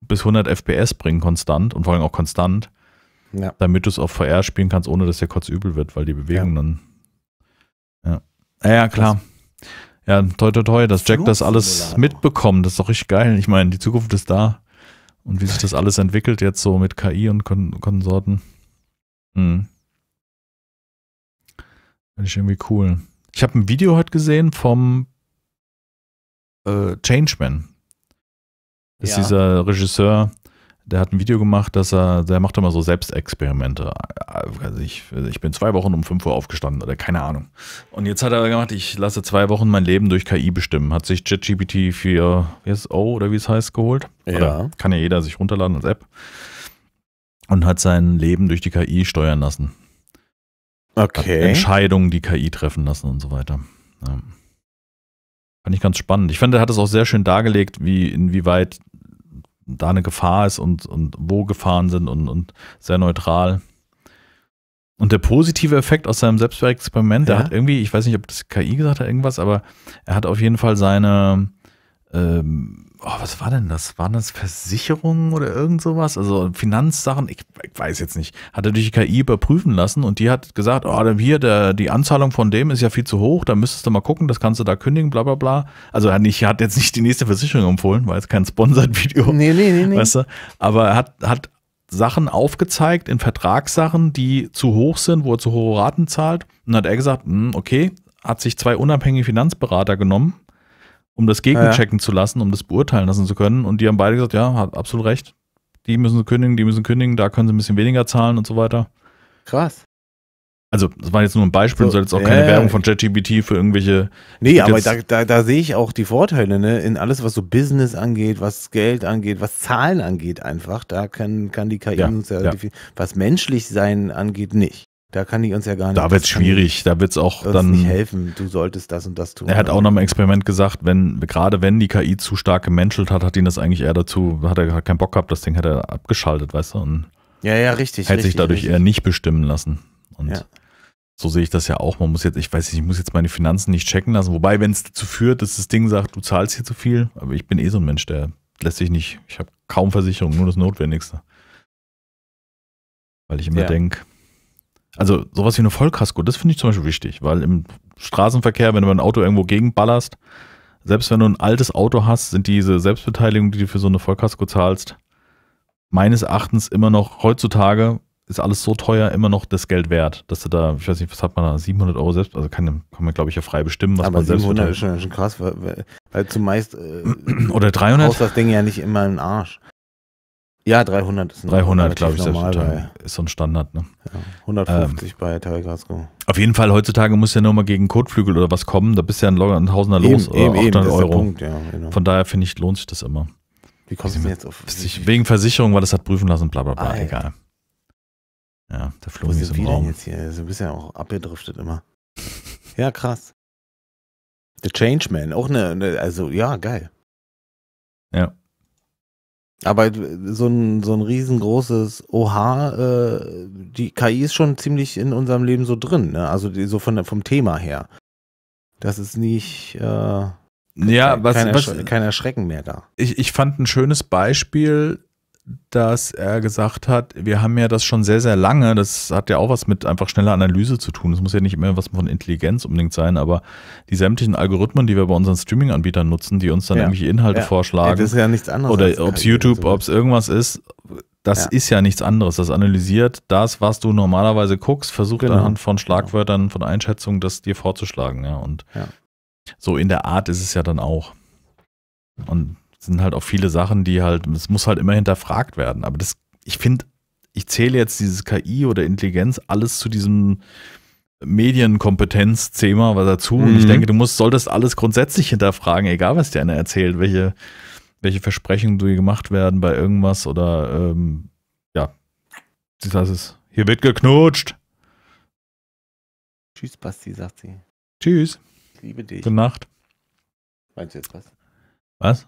bis 100 FPS bringen konstant und vor allem auch konstant, ja. damit du es auf VR spielen kannst, ohne dass dir kurz übel wird, weil die Bewegung dann, ja. Ja, klar. Ja, toi, toi, toi, dass Jack das alles mitbekommt, das ist doch richtig geil. Ich meine, die Zukunft ist da. Und wie sich das alles entwickelt jetzt so mit KI und Kon Konsorten. Hm. Finde ich irgendwie cool. Ich habe ein Video heute gesehen vom äh, Changeman. Das ist ja. dieser Regisseur, der hat ein Video gemacht, dass er, der macht immer so Selbstexperimente. Also ich, ich bin zwei Wochen um 5 Uhr aufgestanden oder keine Ahnung. Und jetzt hat er gemacht, ich lasse zwei Wochen mein Leben durch KI bestimmen. Hat sich JetGPT 4 O oder wie es heißt geholt. Ja. Oder kann ja jeder sich runterladen als App. Und hat sein Leben durch die KI steuern lassen. Okay. Hat Entscheidungen, die KI treffen lassen und so weiter. Ja. Fand ich ganz spannend. Ich fand, er hat es auch sehr schön dargelegt, wie inwieweit da eine Gefahr ist und, und wo Gefahren sind und, und sehr neutral. Und der positive Effekt aus seinem Selbstexperiment, ja. der hat irgendwie, ich weiß nicht, ob das KI gesagt hat, irgendwas, aber er hat auf jeden Fall seine, ähm, oh, was war denn das? Waren das Versicherungen oder irgend sowas? Also Finanzsachen, ich, ich, weiß jetzt nicht. Hat er durch die KI überprüfen lassen und die hat gesagt, oh, hier, der, die Anzahlung von dem ist ja viel zu hoch, da müsstest du mal gucken, das kannst du da kündigen, bla bla bla. Also er hat, nicht, hat jetzt nicht die nächste Versicherung empfohlen, war jetzt kein Sponsored-Video. Nee, nee, nee, nee. Weißt du? Aber er hat, hat Sachen aufgezeigt in Vertragssachen, die zu hoch sind, wo er zu hohe Raten zahlt. Und hat er gesagt, hm, okay, hat sich zwei unabhängige Finanzberater genommen, um das gegenchecken ja. zu lassen, um das beurteilen lassen zu können. Und die haben beide gesagt, ja, hat absolut recht. Die müssen kündigen, die müssen kündigen, da können sie ein bisschen weniger zahlen und so weiter. Krass. Also, das war jetzt nur ein Beispiel, so, soll jetzt auch keine äh, Werbung von ChatGPT für irgendwelche. Nee, aber da, da, da sehe ich auch die Vorteile, ne? In alles, was so Business angeht, was Geld angeht, was Zahlen angeht, einfach. Da kann, kann die KI ja, uns ja, ja. was menschlich sein angeht, nicht. Da kann die uns ja gar nicht. Da wird es schwierig, da wird es auch dann. nicht helfen, du solltest das und das tun. Er hat auch noch im Experiment gesagt, wenn, gerade wenn die KI zu stark gemenschelt hat, hat ihn das eigentlich eher dazu, hat er keinen Bock gehabt, das Ding hat er abgeschaltet, weißt du? Und ja, ja, richtig. Hätte sich dadurch richtig. eher nicht bestimmen lassen. Und ja. so sehe ich das ja auch. Man muss jetzt, ich weiß nicht, ich muss jetzt meine Finanzen nicht checken lassen. Wobei, wenn es dazu führt, dass das Ding sagt, du zahlst hier zu viel, aber ich bin eh so ein Mensch, der lässt sich nicht, ich habe kaum Versicherung, nur das Notwendigste. Weil ich immer ja. denke, also sowas wie eine Vollkasko, das finde ich zum Beispiel wichtig, weil im Straßenverkehr, wenn du ein Auto irgendwo gegenballerst, selbst wenn du ein altes Auto hast, sind diese Selbstbeteiligungen, die du für so eine Vollkasko zahlst, meines Erachtens immer noch heutzutage ist alles so teuer, immer noch das Geld wert, dass du da, ich weiß nicht, was hat man da, 700 Euro selbst, also kann, kann man glaube ich ja frei bestimmen, was Aber man selbst 700 ist schon, schon krass, weil, weil zumeist äh, oder 300 brauchst das Ding ja nicht immer im Arsch. Ja, 300 ist 300, glaube ich, normal bei, ist so ein Standard. Ne? Ja, 150 ähm, bei Teilgasco. Auf jeden Fall, heutzutage muss ja nur mal gegen Kotflügel oder was kommen, da bist du ja ein, ein Tausender los, eben, oder eben, 800 Euro. Punkt, ja, genau. Von daher finde ich, lohnt sich das immer. Wie kommst du jetzt auf? Wegen Versicherung, weil das hat prüfen lassen, bla bla bla, ah, egal. Ja, der Flug ist im Raum. jetzt hier? So bist ja auch abgedriftet immer. ja, krass. The Changeman, auch eine, eine, also ja, geil. Ja. Aber so ein, so ein riesengroßes Oha, äh, die KI ist schon ziemlich in unserem Leben so drin, ne? Also die, so von, vom Thema her. Das ist nicht, äh, ja, kein, was, kein, Ersch was, kein Erschrecken mehr da. Ich, ich fand ein schönes Beispiel dass er gesagt hat, wir haben ja das schon sehr, sehr lange, das hat ja auch was mit einfach schneller Analyse zu tun. Das muss ja nicht immer was von Intelligenz unbedingt sein, aber die sämtlichen Algorithmen, die wir bei unseren Streaming-Anbietern nutzen, die uns dann ja. irgendwelche Inhalte ja. vorschlagen. Ja, das ist ja nichts anderes. Oder ob es YouTube, ob es irgendwas ist, das ist ja nichts anderes. Das analysiert das, was du normalerweise guckst, versucht genau. anhand von Schlagwörtern, von Einschätzungen, das dir vorzuschlagen. Ja, und so in der Art ist es ja dann auch. Und sind halt auch viele Sachen, die halt, es muss halt immer hinterfragt werden. Aber das, ich finde, ich zähle jetzt dieses KI oder Intelligenz alles zu diesem Medienkompetenz-Thema was dazu. Mhm. Und ich mhm. denke, du musst, solltest alles grundsätzlich hinterfragen, egal was dir einer erzählt, welche, welche Versprechungen du gemacht werden bei irgendwas oder ähm, ja, das ist, hier wird geknutscht. Tschüss, Basti, sagt sie. Tschüss. Ich liebe dich. Gute Nacht. Meinst du jetzt was? Was?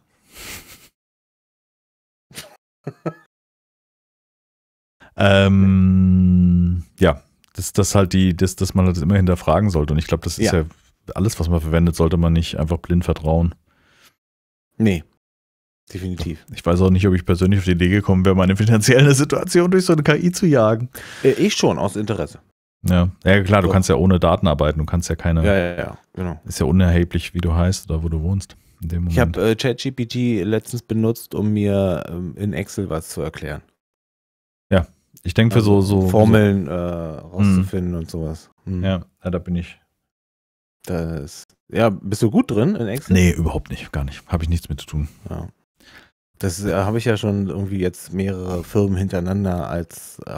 Ähm, ja, dass das halt die, dass, dass man das immer hinterfragen sollte. Und ich glaube, das ist ja. ja alles, was man verwendet, sollte man nicht einfach blind vertrauen. Nee, Definitiv. Ich weiß auch nicht, ob ich persönlich auf die Idee gekommen wäre, meine finanzielle Situation durch so eine KI zu jagen. Äh, ich schon, aus Interesse. Ja, ja klar, du so. kannst ja ohne Daten arbeiten, du kannst ja keine. Ja, ja, ja, genau. Ist ja unerheblich, wie du heißt oder wo du wohnst. Ich habe äh, ChatGPT letztens benutzt, um mir ähm, in Excel was zu erklären. Ja, ich denke also für so, so Formeln äh, rauszufinden mh. und sowas. Mhm. Ja, ja, da bin ich. Das, ja, bist du gut drin in Excel? Nee, überhaupt nicht, gar nicht. Habe ich nichts mit zu tun. Ja. Das äh, habe ich ja schon irgendwie jetzt mehrere Firmen hintereinander als äh,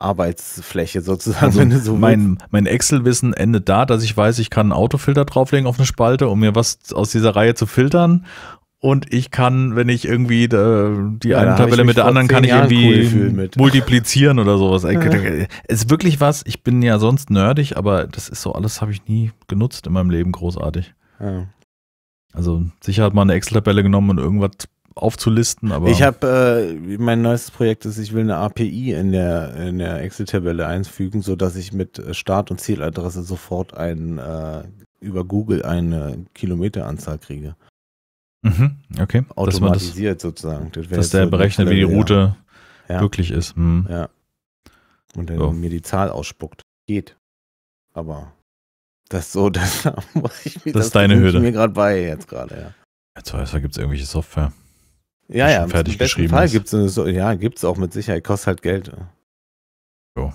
Hauptarbeitsfläche sozusagen. Also so mein, mein Excel-Wissen endet da, dass ich weiß, ich kann einen Autofilter drauflegen auf eine Spalte, um mir was aus dieser Reihe zu filtern. Und ich kann, wenn ich irgendwie da, die ja, eine Tabelle mit der anderen, kann ich irgendwie cool multiplizieren oder sowas. Ja. Ist wirklich was. Ich bin ja sonst nerdig, aber das ist so alles, habe ich nie genutzt in meinem Leben großartig. Ja. Also sicher hat man eine Excel-Tabelle genommen und irgendwas aufzulisten, aber. Ich habe äh, mein neuestes Projekt ist, ich will eine API in der, in der Excel-Tabelle einfügen, sodass ich mit Start- und Zieladresse sofort ein, äh, über Google eine Kilometeranzahl kriege. Mhm, okay. Automatisiert das, sozusagen. Das dass der so berechnet, wie die Route ja. wirklich ist. Hm. Ja. Und dann so. mir die Zahl ausspuckt. Geht. Aber das so, das muss ich mir, das, das ist deine Hürde. mir gerade bei jetzt gerade, ja. Jetzt weiß gibt es irgendwelche Software. Ja, ja, fertig im besten Fall gibt es so, ja, gibt es auch mit Sicherheit, kostet halt Geld. So.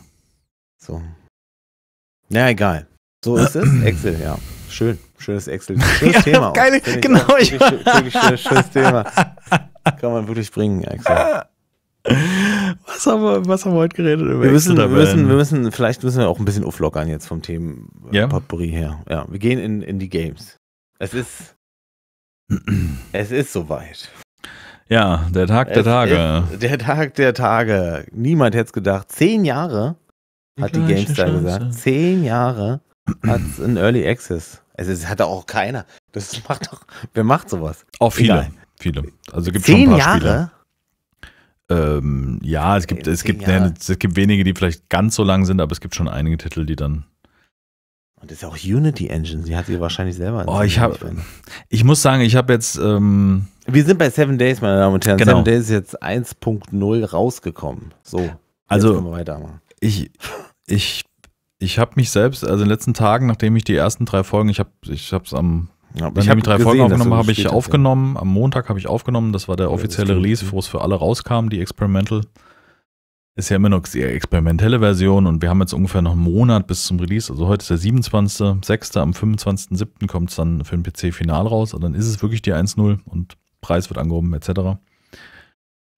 So. Ja, egal. So ist es. Excel, ja. Schön. Schönes Excel. Schönes ja, Thema. Geil, genau. Ich wirklich, wirklich schönes, schönes Thema. Kann man wirklich bringen, Excel. Was haben wir, was haben wir heute geredet über wir müssen, wir müssen, wir müssen, vielleicht müssen wir auch ein bisschen auflockern jetzt vom Themen ja. Potpourri her. Ja, wir gehen in, in die Games. Es ist, es ist soweit. Ja, der Tag der es Tage. Der Tag der Tage. Niemand hätte es gedacht. Zehn Jahre hat die, die GameStar gesagt. Zehn Jahre hat es in Early Access. Also es hat auch keiner. Das macht doch, wer macht sowas? Auch viele. Egal. Viele. Also gibt Zehn schon ein paar Jahre? Spiele. Ähm, ja, es gibt, es, gibt, ne, es gibt wenige, die vielleicht ganz so lang sind, aber es gibt schon einige Titel, die dann. Und das ist auch Unity Engine, sie hat sie wahrscheinlich selber. Oh, ich habe, ich muss sagen, ich habe jetzt. Ähm, wir sind bei Seven Days, meine Damen und Herren. Genau. Seven Days ist jetzt 1.0 rausgekommen. So. Also, ich, ich, ich habe mich selbst, also in den letzten Tagen, nachdem ich die ersten drei Folgen, ich habe ich es am ja, ich habe drei gesehen, Folgen aufgenommen, habe ich aufgenommen. Ja. Am Montag habe ich aufgenommen. Das war der offizielle ja, Release, wo es für alle rauskam, die Experimental. Ist ja immer noch die experimentelle Version und wir haben jetzt ungefähr noch einen Monat bis zum Release. Also heute ist der 27.06. Am 25.07. kommt es dann für den PC final raus. Und dann ist es wirklich die 1.0 und Preis wird angehoben etc.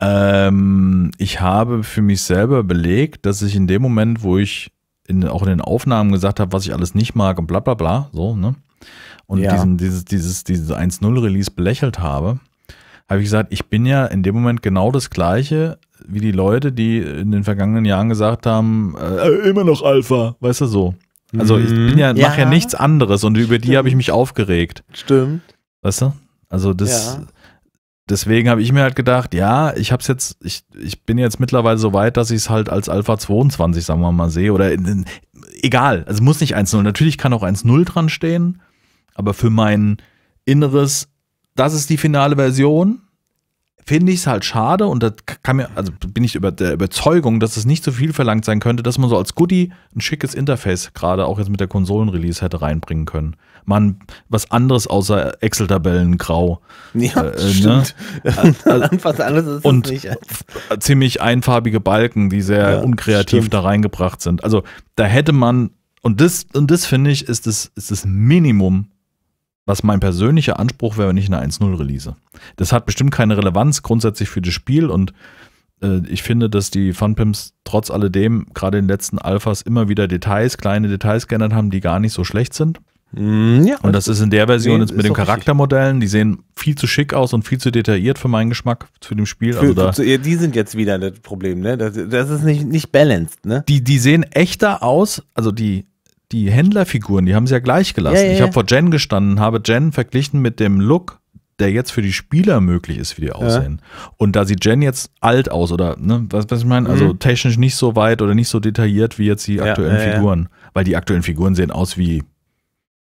Ähm, ich habe für mich selber belegt, dass ich in dem Moment, wo ich in, auch in den Aufnahmen gesagt habe, was ich alles nicht mag und bla bla bla, so, ne? und ja. diesen, dieses, dieses, dieses 1.0-Release belächelt habe, habe ich gesagt, ich bin ja in dem Moment genau das Gleiche wie die Leute, die in den vergangenen Jahren gesagt haben, äh, immer noch Alpha, weißt du so. Also ich bin ja, ja. mache ja nichts anderes und über die habe ich mich aufgeregt. Stimmt. Weißt du? Also das, ja. deswegen habe ich mir halt gedacht, ja, ich habe es jetzt, ich, ich bin jetzt mittlerweile so weit, dass ich es halt als Alpha 22, sagen wir mal, sehe. Oder in, in, egal, also muss nicht 1.0. Natürlich kann auch 1.0 dran stehen. Aber für mein Inneres, das ist die finale Version, finde ich es halt schade und da kann mir, also bin ich über der Überzeugung, dass es nicht so viel verlangt sein könnte, dass man so als Goodie ein schickes Interface gerade auch jetzt mit der Konsolenrelease hätte reinbringen können. Man was anderes außer Excel-Tabellen grau. Ja, äh, äh stimmt. Ne? was anderes ist und nicht. ziemlich einfarbige Balken, die sehr ja, unkreativ stimmt. da reingebracht sind. Also da hätte man und das und das finde ich ist das ist das Minimum was mein persönlicher Anspruch wäre, wenn ich eine 1.0 release. Das hat bestimmt keine Relevanz grundsätzlich für das Spiel und äh, ich finde, dass die Funpimps trotz alledem gerade in den letzten Alphas immer wieder Details, kleine Details geändert haben, die gar nicht so schlecht sind. Mm, ja, und das ist in der Version nee, jetzt mit den Charaktermodellen, die sehen viel zu schick aus und viel zu detailliert für meinen Geschmack zu dem Spiel. Für, also da, für, die sind jetzt wieder das Problem, ne? Das, das ist nicht, nicht balanced, ne? Die, die sehen echter aus, also die, die Händlerfiguren, die haben sie ja gleich gelassen. Ja, ja, ich habe vor Jen gestanden, habe Jen verglichen mit dem Look, der jetzt für die Spieler möglich ist, wie die aussehen. Und da sieht Jen jetzt alt aus oder, ne, was, was ich meine, also mhm. technisch nicht so weit oder nicht so detailliert wie jetzt die aktuellen Figuren. Weil die aktuellen Figuren sehen aus wie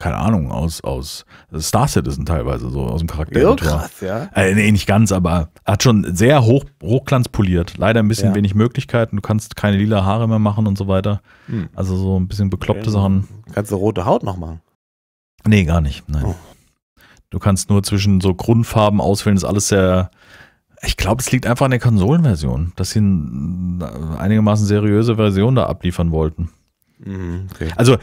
keine Ahnung, aus, aus Star Citizen teilweise, so aus dem Charakter. Ja, krass, ja. Äh, nee, nicht ganz, aber hat schon sehr hoch, hochglanz poliert. Leider ein bisschen ja. wenig Möglichkeiten. Du kannst keine lila Haare mehr machen und so weiter. Hm. Also so ein bisschen bekloppte okay. Sachen. Kannst du rote Haut noch machen? Nee, gar nicht. Nein. Oh. Du kannst nur zwischen so Grundfarben auswählen, ist alles sehr. Ich glaube, es liegt einfach an der Konsolenversion, dass sie eine einigermaßen seriöse Version da abliefern wollten. Mhm, okay. Also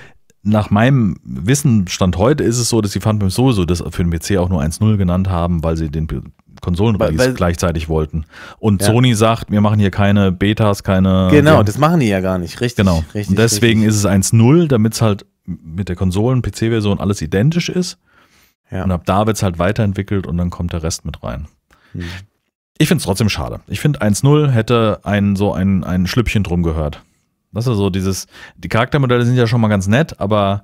nach meinem Wissenstand heute ist es so, dass die Phantom sowieso das für den PC auch nur 1.0 genannt haben, weil sie den Konsolenrelease gleichzeitig wollten. Und ja. Sony sagt, wir machen hier keine Betas, keine. Genau, ja, das machen die ja gar nicht, richtig. Genau. Richtig, und deswegen richtig. ist es 1.0, damit es halt mit der Konsolen-PC-Version alles identisch ist. Ja. Und ab da wird es halt weiterentwickelt und dann kommt der Rest mit rein. Hm. Ich finde es trotzdem schade. Ich finde 1.0 hätte ein, so ein, ein Schlüppchen drum gehört. Das ist so dieses, die Charaktermodelle sind ja schon mal ganz nett, aber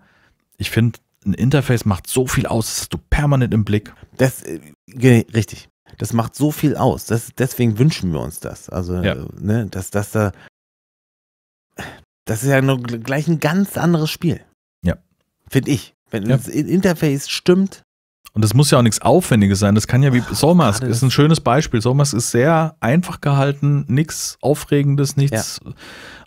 ich finde, ein Interface macht so viel aus, das hast du permanent im Blick. Das, äh, richtig. Das macht so viel aus. Das, deswegen wünschen wir uns das. Also, ja. ne, dass, dass da, das ist ja nur gleich ein ganz anderes Spiel. Ja. Finde ich. Wenn ja. das Interface stimmt, und das muss ja auch nichts Aufwendiges sein. Das kann ja wie Soulmask ist ein schönes Beispiel. Soulmask ist sehr einfach gehalten, nichts Aufregendes, nichts. Ja.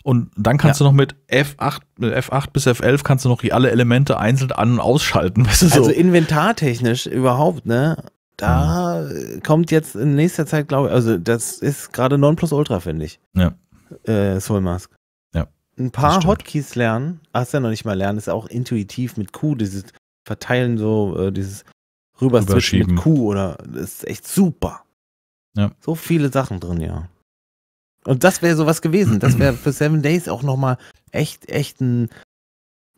Und dann kannst ja. du noch mit F8, F8 bis F11 kannst du noch alle Elemente einzeln an- und ausschalten. Weißt du, so. Also inventartechnisch überhaupt, ne? Da mhm. kommt jetzt in nächster Zeit, glaube ich, also das ist gerade Nonplusultra, finde ich. Ja. Äh, Soulmask. Ja. Ein paar Hotkeys lernen, hast ja noch nicht mal lernen, ist auch intuitiv mit Q, dieses Verteilen so, äh, dieses rüber mit Q oder das ist echt super. Ja. So viele Sachen drin, ja. Und das wäre sowas gewesen. Das wäre für Seven Days auch nochmal echt, echt ein,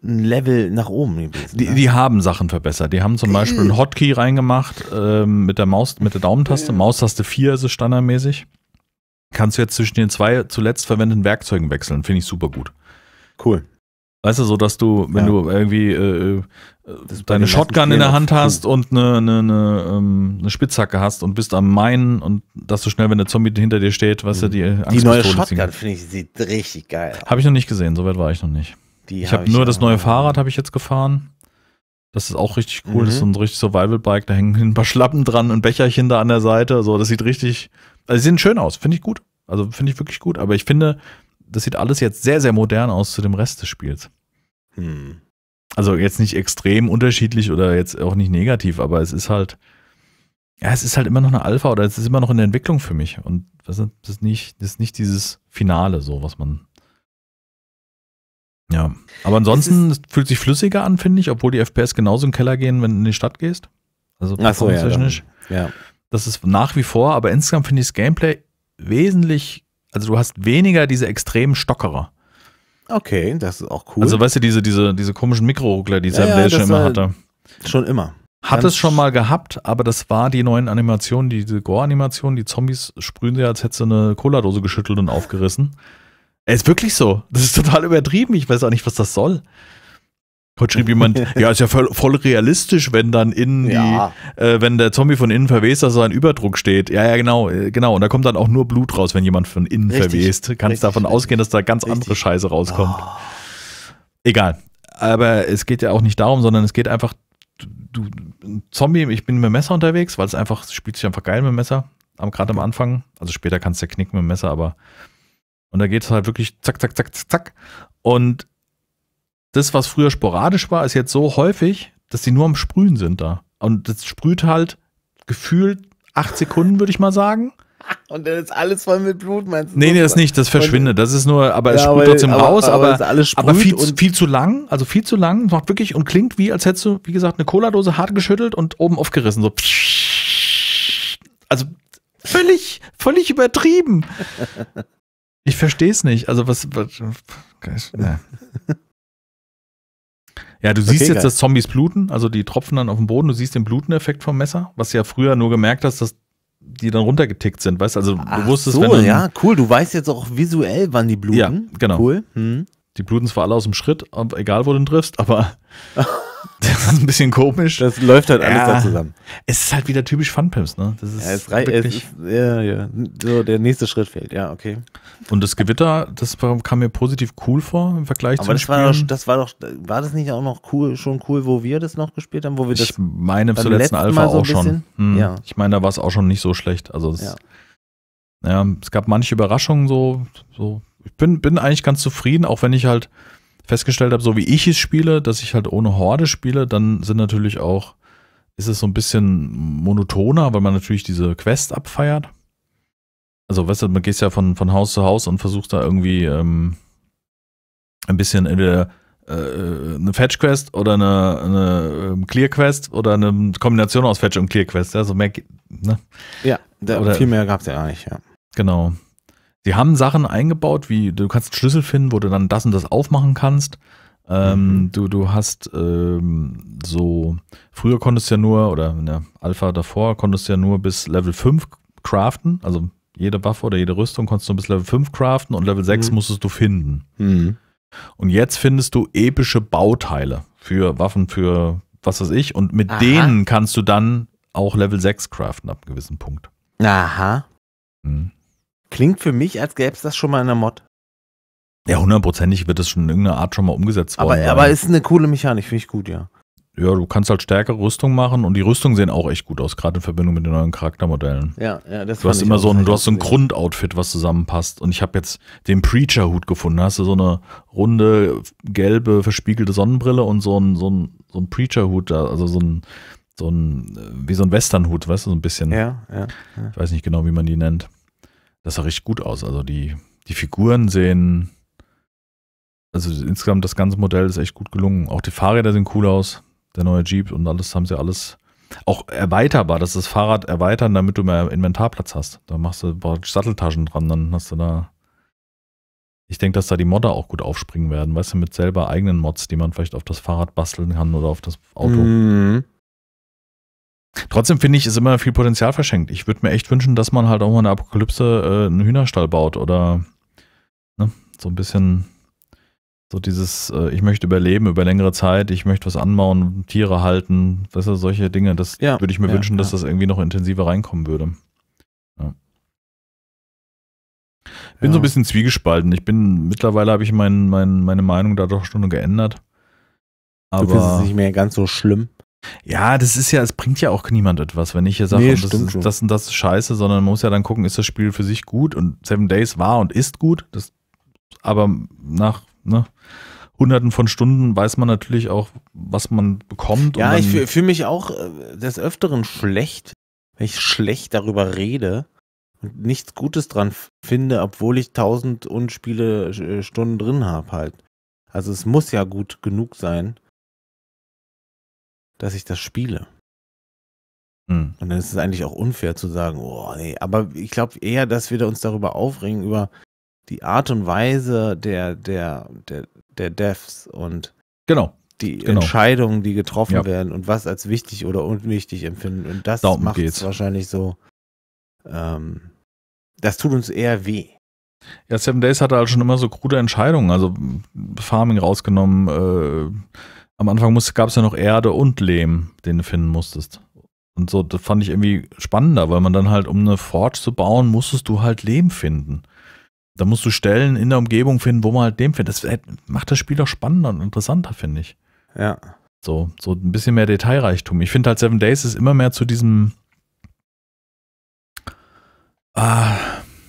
ein Level nach oben gewesen. Die, ne? die haben Sachen verbessert. Die haben zum Beispiel einen Hotkey reingemacht ähm, mit der Maus, mit der Daumentaste. Maustaste 4 ist es standardmäßig. Kannst du jetzt zwischen den zwei zuletzt verwendeten Werkzeugen wechseln. Finde ich super gut. Cool. Weißt du, so dass du, wenn ja. du irgendwie äh, äh deine Shotgun in der Hand hast und eine, eine, eine, ähm, eine, Spitzhacke hast und bist am Meinen und dass du schnell, wenn der Zombie hinter dir steht, was mhm. du, die Angst Die neue Shotgun finde ich, sieht richtig geil aus. Habe ich noch nicht gesehen, soweit war ich noch nicht. Die ich habe hab nur das neue Fahrrad habe ich jetzt gefahren. Das ist auch richtig cool. Mhm. Das ist so ein richtig Survival-Bike. Da hängen ein paar Schlappen dran, ein Becherchen da an der Seite. So, das sieht richtig. Also, sie sehen schön aus. Finde ich gut. Also, finde ich wirklich gut. Aber ich finde, das sieht alles jetzt sehr, sehr modern aus zu dem Rest des Spiels. Hm. Also jetzt nicht extrem unterschiedlich oder jetzt auch nicht negativ, aber es ist halt, ja, es ist halt immer noch eine Alpha oder es ist immer noch in der Entwicklung für mich. Und das ist nicht, das ist nicht dieses Finale, so was man. Ja. Aber ansonsten es fühlt sich flüssiger an, finde ich, obwohl die FPS genauso in den Keller gehen, wenn du in die Stadt gehst. Also Ach so, ja, ja. Das ist nach wie vor, aber insgesamt finde ich das Gameplay wesentlich also du hast weniger diese extremen Stockerer. Okay, das ist auch cool. Also weißt du, diese, diese, diese komischen Mikroruckler, die Sam ja, ja, schon immer hatte. Schon immer. Hat Ganz es schon mal gehabt, aber das war die neuen Animationen, diese Gore-Animationen, die Zombies sprühen sie, als hätte sie eine Cola-Dose geschüttelt und aufgerissen. Er ist wirklich so. Das ist total übertrieben. Ich weiß auch nicht, was das soll. Heute schrieb jemand, ja, ist ja voll, voll realistisch, wenn dann innen ja. die, äh, wenn der Zombie von innen verwest, dass so ein Überdruck steht. Ja, ja, genau, äh, genau. Und da kommt dann auch nur Blut raus, wenn jemand von innen richtig, verwest. Kannst davon richtig. ausgehen, dass da ganz richtig. andere Scheiße rauskommt. Oh. Egal. Aber es geht ja auch nicht darum, sondern es geht einfach, du, Zombie, ich bin mit dem Messer unterwegs, weil es einfach, es spielt sich einfach geil mit dem Messer. Gerade am Anfang. Also später kannst du ja knicken mit dem Messer, aber und da geht es halt wirklich zack, zack, zack, zack, zack. Und das, was früher sporadisch war, ist jetzt so häufig, dass die nur am Sprühen sind da. Und das sprüht halt gefühlt acht Sekunden, würde ich mal sagen. Und dann ist alles voll mit Blut, meinst du? Nee, nee, das nicht, das verschwindet. Das ist nur, aber es ja, sprüht trotzdem aber, raus, aber, aber, aber viel, viel, zu lang, also viel zu lang, macht wirklich und klingt wie, als hättest du, wie gesagt, eine Cola-Dose hart geschüttelt und oben aufgerissen. So. Also völlig, völlig übertrieben. Ich verstehe es nicht. Also was. was ja. Ja, du siehst okay, jetzt, geil. dass Zombies bluten, also die tropfen dann auf den Boden, du siehst den Bluteneffekt vom Messer, was ja früher nur gemerkt hast, dass die dann runtergetickt sind, weißt also Ach du wusstest, so, wenn dann, ja, cool, du weißt jetzt auch visuell, wann die bluten. Ja, genau. Cool. Hm. Die bluten zwar alle aus dem Schritt, egal wo du triffst, aber das ist ein bisschen komisch. Das läuft halt alles ja, da zusammen. Es ist halt wieder typisch Funpimps, ne? Das ist ja, es rei- wirklich, es ist, ja, ja. So, der nächste Schritt fehlt, ja, okay. Und das Gewitter, das kam mir positiv cool vor im Vergleich zu das war doch, das war doch, war das nicht auch noch cool, schon cool, wo wir das noch gespielt haben, wo wir das Ich meine zur letzten Alpha so auch schon. Hm, ja. Ich meine, da war es auch schon nicht so schlecht. Also es, ja. ja. es gab manche Überraschungen so, so. Ich bin, bin eigentlich ganz zufrieden, auch wenn ich halt festgestellt habe, so wie ich es spiele, dass ich halt ohne Horde spiele, dann sind natürlich auch, ist es so ein bisschen monotoner, weil man natürlich diese Quest abfeiert. Also, weißt du, man geht ja von, von Haus zu Haus und versucht da irgendwie ähm, ein bisschen entweder äh, eine Fetch-Quest oder eine, eine ähm, Clear-Quest oder eine Kombination aus Fetch und Clear-Quest. Also mehr, ne? Ja, da, oder, viel mehr gab es ja nicht, ja. Genau. Sie haben Sachen eingebaut, wie du kannst einen Schlüssel finden, wo du dann das und das aufmachen kannst. Ähm, mhm. du, du hast ähm, so, früher konntest du ja nur, oder in der Alpha davor, konntest du ja nur bis Level 5 craften. Also jede Waffe oder jede Rüstung konntest du bis Level 5 craften und Level 6 mhm. musstest du finden. Mhm. Und jetzt findest du epische Bauteile für Waffen, für was weiß ich. Und mit Aha. denen kannst du dann auch Level 6 craften ab einem gewissen Punkt. Aha. Mhm. Klingt für mich, als gäbe es das schon mal in der Mod. Ja, hundertprozentig wird das schon in irgendeiner Art schon mal umgesetzt worden. Aber, aber ist eine coole Mechanik, finde ich gut, ja. Ja, du kannst halt stärkere Rüstung machen und die Rüstungen sehen auch echt gut aus, gerade in Verbindung mit den neuen Charaktermodellen. Ja, ja, das Du hast immer so ein, du hast so ein Grundoutfit, was zusammenpasst. Und ich habe jetzt den Preacher-Hut gefunden. Da hast du so eine runde, gelbe, verspiegelte Sonnenbrille und so ein, so ein, so ein Preacher-Hut, also so ein, so ein, wie so ein Western-Hut, weißt du, so ein bisschen. Ja, ja, ja. Ich weiß nicht genau, wie man die nennt. Das sah richtig gut aus. Also die, die Figuren sehen, also insgesamt das ganze Modell ist echt gut gelungen. Auch die Fahrräder sehen cool aus. Der neue Jeep und alles haben sie alles auch erweiterbar, dass das Fahrrad erweitern, damit du mehr Inventarplatz hast. Da machst du Satteltaschen dran, dann hast du da. Ich denke, dass da die Modder auch gut aufspringen werden, weißt du, mit selber eigenen Mods, die man vielleicht auf das Fahrrad basteln kann oder auf das Auto. Mhm. Trotzdem finde ich, ist immer viel Potenzial verschenkt. Ich würde mir echt wünschen, dass man halt auch mal eine Apokalypse äh, einen Hühnerstall baut oder ne, so ein bisschen so dieses, äh, ich möchte überleben über längere Zeit, ich möchte was anbauen, Tiere halten, weißt du, solche Dinge. Das ja, würde ich mir ja, wünschen, dass ja. das irgendwie noch intensiver reinkommen würde. Ja. Bin so ein bisschen zwiegespalten. Ich bin, mittlerweile habe ich mein, mein, meine Meinung da doch schon geändert. Aber, du findest es nicht mehr ganz so schlimm? Ja, das ist ja, es bringt ja auch niemand etwas, wenn ich hier sage, nee, das, ist, das und das ist scheiße, sondern man muss ja dann gucken, ist das Spiel für sich gut und Seven Days war und ist gut. Das, aber nach ne, hunderten von Stunden weiß man natürlich auch, was man bekommt. Ja, ich fühle mich auch äh, des Öfteren schlecht, wenn ich schlecht darüber rede und nichts Gutes dran finde, obwohl ich tausend Unspiele äh, Stunden drin habe halt. Also es muss ja gut genug sein dass ich das spiele. Hm. Und dann ist es eigentlich auch unfair zu sagen, oh nee, aber ich glaube eher, dass wir uns darüber aufregen, über die Art und Weise der, der, der, der Devs und genau. die genau. Entscheidungen, die getroffen ja. werden und was als wichtig oder unwichtig empfinden. Und das macht es wahrscheinlich so, ähm, das tut uns eher weh. Ja, Seven Days hatte halt schon immer so krude Entscheidungen, also Farming rausgenommen, äh, am Anfang gab es ja noch Erde und Lehm, den du finden musstest. Und so, das fand ich irgendwie spannender, weil man dann halt, um eine Forge zu bauen, musstest du halt Lehm finden. Da musst du Stellen in der Umgebung finden, wo man halt Lehm findet. Das macht das Spiel doch spannender und interessanter, finde ich. Ja. So, so ein bisschen mehr Detailreichtum. Ich finde halt Seven Days ist immer mehr zu diesem ah,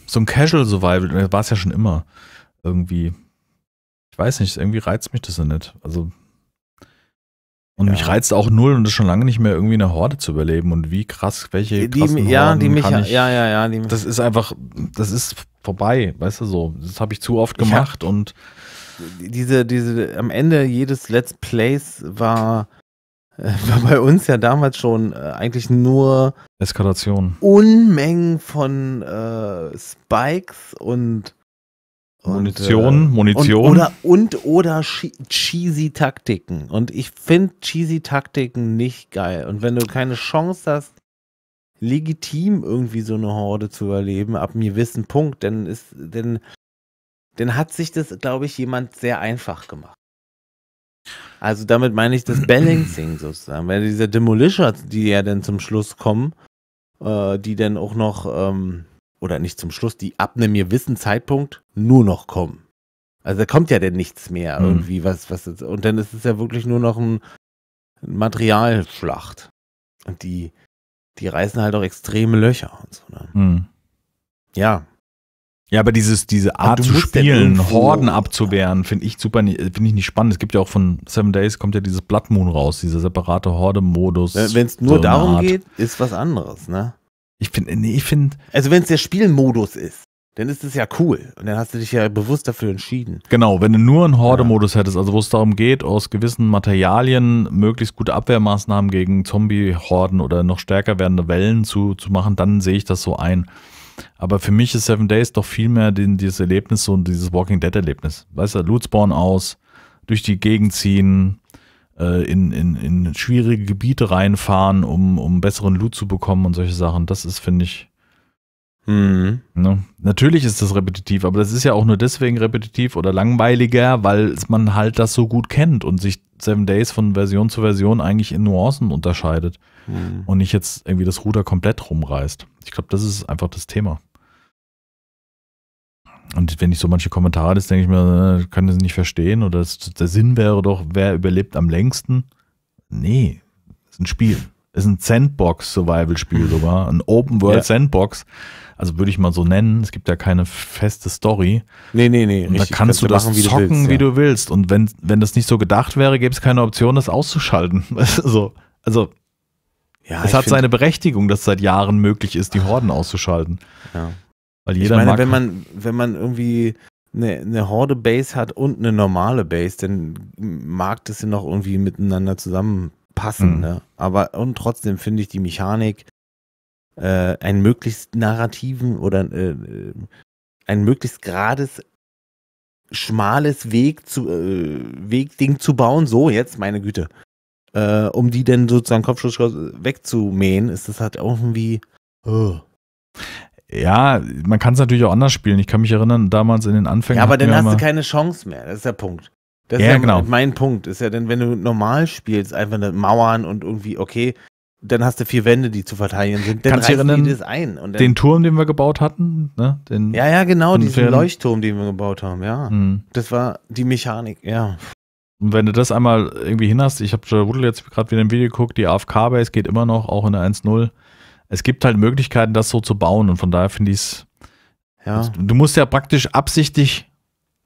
so ein Casual Survival, war es ja schon immer irgendwie. Ich weiß nicht, irgendwie reizt mich das ja nicht. Also Und ja. mich reizt auch null und das schon lange nicht mehr irgendwie eine Horde zu überleben und wie krass, welche die, ja, Horden die mich, ich, ja, ja, ja, die Das ist einfach, das ist vorbei, weißt du so. Das habe ich zu oft gemacht hab, und diese, diese, am Ende jedes Let's Plays war, äh, war bei uns ja damals schon äh, eigentlich nur Eskalation. Unmengen von äh, Spikes und Munition, und, äh, Munition. Und, oder, und oder cheesy Taktiken. Und ich finde cheesy Taktiken nicht geil. Und wenn du keine Chance hast, legitim irgendwie so eine Horde zu erleben, ab einem gewissen Punkt, dann ist, dann, dann hat sich das, glaube ich, jemand sehr einfach gemacht. Also damit meine ich das Balancing sozusagen. Weil diese Demolisher, die ja dann zum Schluss kommen, äh, die dann auch noch ähm, oder nicht zum Schluss, die ab einem gewissen Zeitpunkt nur noch kommen. Also da kommt ja denn nichts mehr mhm. irgendwie, was, was jetzt, und dann ist es ja wirklich nur noch ein Materialschlacht. Und die, die reißen halt auch extreme Löcher und so. Ne? Mhm. Ja. Ja, aber dieses, diese Art zu spielen, Horden abzuwehren, finde ich super, finde ich nicht spannend. Es gibt ja auch von Seven Days kommt ja dieses Blood Moon raus, dieser separate Horde-Modus. Wenn es nur so darum geht, ist was anderes, ne? Ich finde, nee, ich finde. Also wenn es der Spielmodus ist, dann ist es ja cool. Und dann hast du dich ja bewusst dafür entschieden. Genau, wenn du nur einen Horde-Modus hättest, also wo es darum geht, aus gewissen Materialien möglichst gute Abwehrmaßnahmen gegen Zombie-Horden oder noch stärker werdende Wellen zu, zu machen, dann sehe ich das so ein. Aber für mich ist Seven Days doch viel mehr den, dieses Erlebnis, so dieses Walking Dead-Erlebnis. Weißt du, Loot Spawn aus, durch die Gegend ziehen, äh, in, in, in schwierige Gebiete reinfahren, um, um besseren Loot zu bekommen und solche Sachen. Das ist, finde ich. Mhm. Ne? Natürlich ist das repetitiv, aber das ist ja auch nur deswegen repetitiv oder langweiliger, weil man halt das so gut kennt und sich Seven Days von Version zu Version eigentlich in Nuancen unterscheidet mhm. und nicht jetzt irgendwie das Ruder komplett rumreißt. Ich glaube, das ist einfach das Thema. Und wenn ich so manche Kommentare lese, denke ich mir, äh, kann das nicht verstehen oder das, der Sinn wäre doch, wer überlebt am längsten? Nee, ist ein Spiel. Ist ein Sandbox-Survival-Spiel sogar, ein Open-World-Sandbox. Also würde ich mal so nennen. Es gibt ja keine feste Story. Nee, nee, nee. Und da kannst du das machen, wie zocken, du willst, wie du willst. Und wenn, wenn das nicht so gedacht wäre, gäbe es keine Option, das auszuschalten. so, also, ja, es hat seine Berechtigung, dass es seit Jahren möglich ist, die Horden auszuschalten. Ja. Weil jeder ich meine, wenn man, wenn man irgendwie eine, eine Horde-Base hat und eine normale Base, dann mag das ja noch irgendwie miteinander zusammenpassen. Mhm. Ne? Aber und trotzdem finde ich die Mechanik äh, einen möglichst narrativen oder äh, ein möglichst gerades schmales Weg zu äh, Wegding zu bauen. So jetzt, meine Güte. Äh, um die dann sozusagen Kopfschuss wegzumähen, ist das halt irgendwie. Oh. Ja, man kann es natürlich auch anders spielen. Ich kann mich erinnern, damals in den Anfängen. Ja, aber dann hast du keine Chance mehr. Das ist der Punkt. Das ja, ist ja genau. mein Punkt. Ist ja denn, wenn du normal spielst, einfach eine Mauern und irgendwie, okay, dann hast du vier Wände, die zu verteidigen sind. Dann Kannst du erinnern, das ein. Dann, den Turm, den wir gebaut hatten? Ne? Den ja, ja, genau, diesen Leuchtturm, den wir gebaut haben, ja. Hm. Das war die Mechanik, ja. Und wenn du das einmal irgendwie hin hast, ich habe Rudel jetzt gerade wieder ein Video geguckt, die AFK-Base geht immer noch, auch in der 1.0 es gibt halt Möglichkeiten, das so zu bauen und von daher finde ich es. Ja. Du musst ja praktisch absichtlich,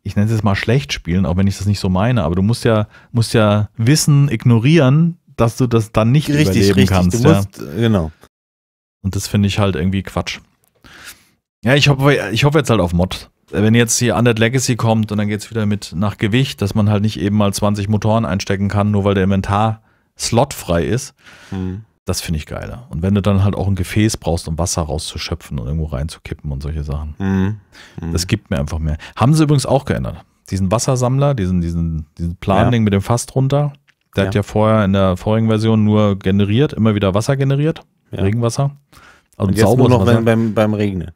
ich nenne es jetzt mal schlecht spielen, auch wenn ich das nicht so meine, aber du musst ja, musst ja Wissen ignorieren, dass du das dann nicht richtig, überleben richtig. kannst. Du musst, ja. Genau. Und das finde ich halt irgendwie Quatsch. Ja, ich hoffe, ich hoffe jetzt halt auf Mod. Wenn jetzt hier Undead Legacy kommt und dann geht es wieder mit nach Gewicht, dass man halt nicht eben mal 20 Motoren einstecken kann, nur weil der Inventar slotfrei ist. Hm. Das finde ich geiler. Und wenn du dann halt auch ein Gefäß brauchst, um Wasser rauszuschöpfen und irgendwo reinzukippen und solche Sachen. Mhm. Mhm. Das gibt mir einfach mehr. Haben sie übrigens auch geändert. Diesen Wassersammler, diesen, diesen, diesen Plan-Ding ja. mit dem Fass drunter, der ja. hat ja vorher in der vorigen Version nur generiert, immer wieder Wasser generiert. Ja. Regenwasser. Also und jetzt nur noch Wasser. beim, beim Regnen.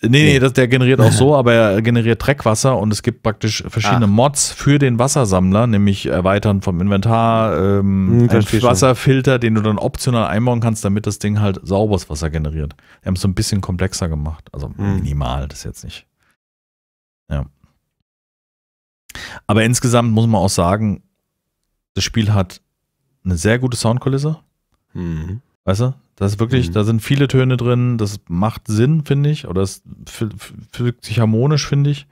Nee, nee, das, der generiert auch so, aber er generiert Dreckwasser und es gibt praktisch verschiedene Ach. Mods für den Wassersammler, nämlich Erweitern vom Inventar, ähm, hm, ein Wasserfilter, den du dann optional einbauen kannst, damit das Ding halt sauberes Wasser generiert. Wir haben es so ein bisschen komplexer gemacht, also hm. minimal, das jetzt nicht. Ja. Aber insgesamt muss man auch sagen, das Spiel hat eine sehr gute Soundkulisse. Mhm. Weißt du? Das ist wirklich, mhm. da sind viele Töne drin, das macht Sinn, finde ich, oder es fügt sich harmonisch, finde ich.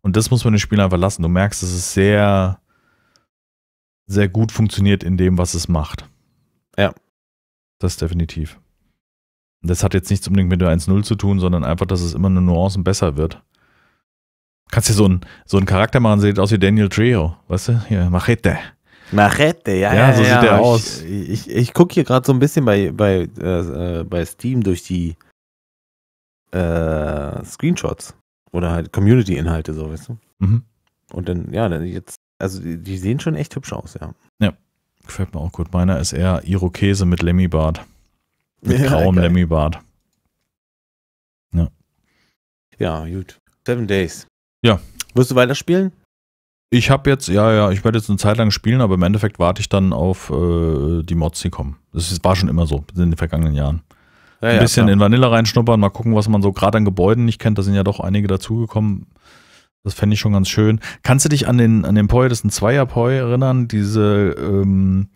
Und das muss man den Spiel einfach lassen. Du merkst, es ist sehr, sehr gut funktioniert in dem, was es macht. Ja. Das definitiv. Das hat jetzt nichts unbedingt mit der 1.0 zu tun, sondern einfach, dass es immer eine Nuancen besser wird. Kannst dir so einen, so einen Charakter machen, sieht aus wie Daniel Trejo, weißt du? Hier, Machete. Machete, ja, ja, ja so ja, sieht der aus. Ich, ich, ich gucke hier gerade so ein bisschen bei, bei, äh, bei Steam durch die äh, Screenshots oder halt Community-Inhalte, so, weißt du? Mhm. Und dann, ja, dann jetzt, also die, die, sehen schon echt hübsch aus, ja. Ja, gefällt mir auch gut. Meiner ist eher Irokese mit Lemmy-Bart. Mit ja, grauem Lemmy-Bart. Ja. Ja, gut. Seven Days. Ja. Wirst du weiterspielen? Ich habe jetzt, ja, ja, ich werde jetzt eine Zeit lang spielen, aber im Endeffekt warte ich dann auf äh, die Mods, die kommen. Das war schon immer so in den vergangenen Jahren. Ja, ein ja, bisschen klar. in Vanilla reinschnuppern, mal gucken, was man so gerade an Gebäuden nicht kennt. Da sind ja doch einige dazugekommen. Das fände ich schon ganz schön. Kannst du dich an den, an den Poi, das ist ein Zweier-Poi erinnern? Diese, ähm,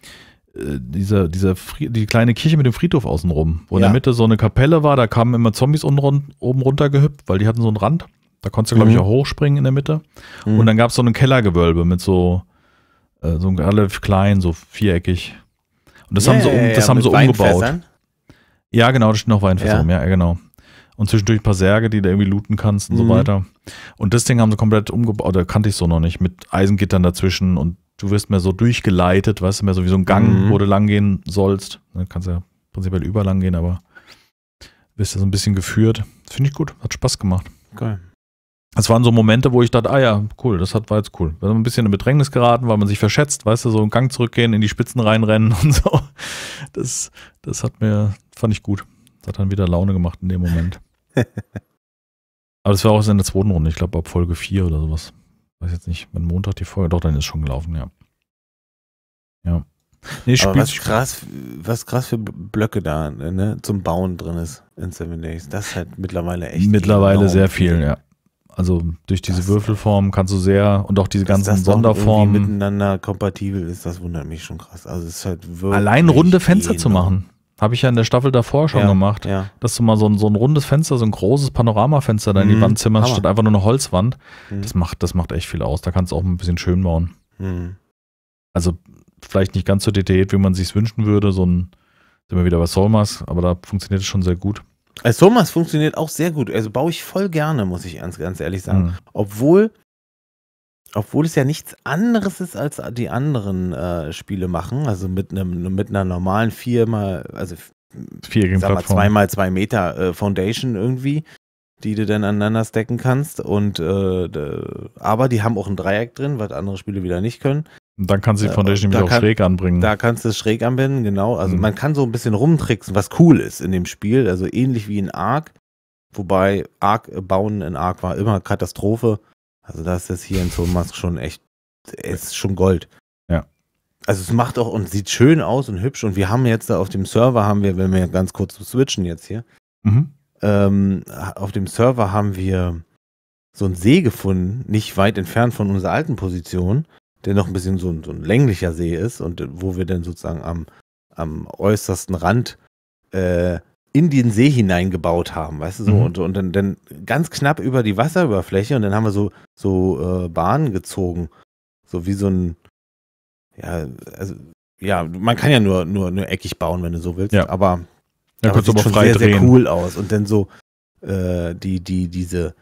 äh, diese, diese die kleine Kirche mit dem Friedhof außenrum, wo ja. in der Mitte so eine Kapelle war, da kamen immer Zombies oben runter gehüpft, weil die hatten so einen Rand. Da konntest du, glaube ich, mhm. auch hochspringen in der Mitte. Mhm. Und dann gab es so ein Kellergewölbe mit so, äh, so relativ klein, so viereckig. Und das ja, haben sie, um, das ja, haben sie umgebaut. Ja, genau, da steht noch Weinfässer rum, ja, genau. Und zwischendurch ein paar Särge, die du irgendwie looten kannst und mhm. so weiter. Und das Ding haben sie komplett umgebaut, oder kannte ich so noch nicht, mit Eisengittern dazwischen und du wirst mehr so durchgeleitet, weißt du, mehr so wie so ein Gang, mhm. wo du lang gehen sollst. Du kannst ja prinzipiell überlang gehen, aber wirst ja so ein bisschen geführt. Finde ich gut, hat Spaß gemacht. Geil. Es waren so Momente, wo ich dachte, ah ja, cool, das hat, war jetzt cool. Wir haben ein bisschen in Bedrängnis geraten, weil man sich verschätzt, weißt du, so einen Gang zurückgehen, in die Spitzen reinrennen und so. Das, das hat mir, fand ich gut. Das hat dann wieder Laune gemacht in dem Moment. Aber das war auch in der zweiten Runde, ich glaube ab Folge 4 oder sowas. Weiß jetzt nicht, wenn Montag die Folge, doch, dann ist schon gelaufen, ja. Ja. Nee, Aber was krass, was krass für Blöcke da ne, zum Bauen drin ist in Seven Days. Das ist halt mittlerweile echt. Mittlerweile sehr viel, ja. Also durch diese das, Würfelform kannst du sehr und auch diese ganzen das Sonderformen. miteinander kompatibel ist, das wundert mich schon krass. Also es ist halt Allein runde Fenster zu machen. Habe ich ja in der Staffel davor schon ja, gemacht. Ja. Dass du mal so ein, so ein rundes Fenster, so ein großes Panoramafenster da in die mhm, Wand zimmerst, statt einfach nur eine Holzwand. Mhm. Das, macht, das macht echt viel aus. Da kannst du auch ein bisschen schön bauen. Mhm. Also vielleicht nicht ganz so detailliert, wie man sich wünschen würde. So ein, sind wir wieder bei Solmas, aber da funktioniert es schon sehr gut. Also Thomas funktioniert auch sehr gut. Also baue ich voll gerne, muss ich ganz, ganz ehrlich sagen. Mhm. Obwohl, obwohl es ja nichts anderes ist, als die anderen äh, Spiele machen. Also mit einem mit einer normalen viermal, also vier sag mal, zweimal zwei Meter äh, Foundation irgendwie, die du dann aneinander stacken kannst. Und äh, aber die haben auch ein Dreieck drin, was andere Spiele wieder nicht können. Dann kannst du die äh, Foundation wieder auch kann, schräg anbringen. Da kannst du es schräg anbinden, genau. Also mhm. man kann so ein bisschen rumtricksen, was cool ist in dem Spiel. Also ähnlich wie in Ark. Wobei Ark äh, bauen in Ark war immer Katastrophe. Also das ist hier in Thomas schon echt, es ist schon Gold. Ja. Also es macht auch und sieht schön aus und hübsch. Und wir haben jetzt da auf dem Server haben wir, wenn wir ganz kurz switchen jetzt hier, mhm. ähm, auf dem Server haben wir so einen See gefunden, nicht weit entfernt von unserer alten Position der noch ein bisschen so ein, so ein länglicher See ist und wo wir dann sozusagen am, am äußersten Rand äh, in den See hineingebaut haben, weißt du so, mhm. und, und dann, dann ganz knapp über die Wasserüberfläche und dann haben wir so, so äh, Bahnen gezogen. So wie so ein, ja, also, ja, man kann ja nur, nur, nur eckig bauen, wenn du so willst, ja. aber, ja, aber sieht schon sehr, drehen. sehr cool aus. Und dann so, äh, die, die, diese,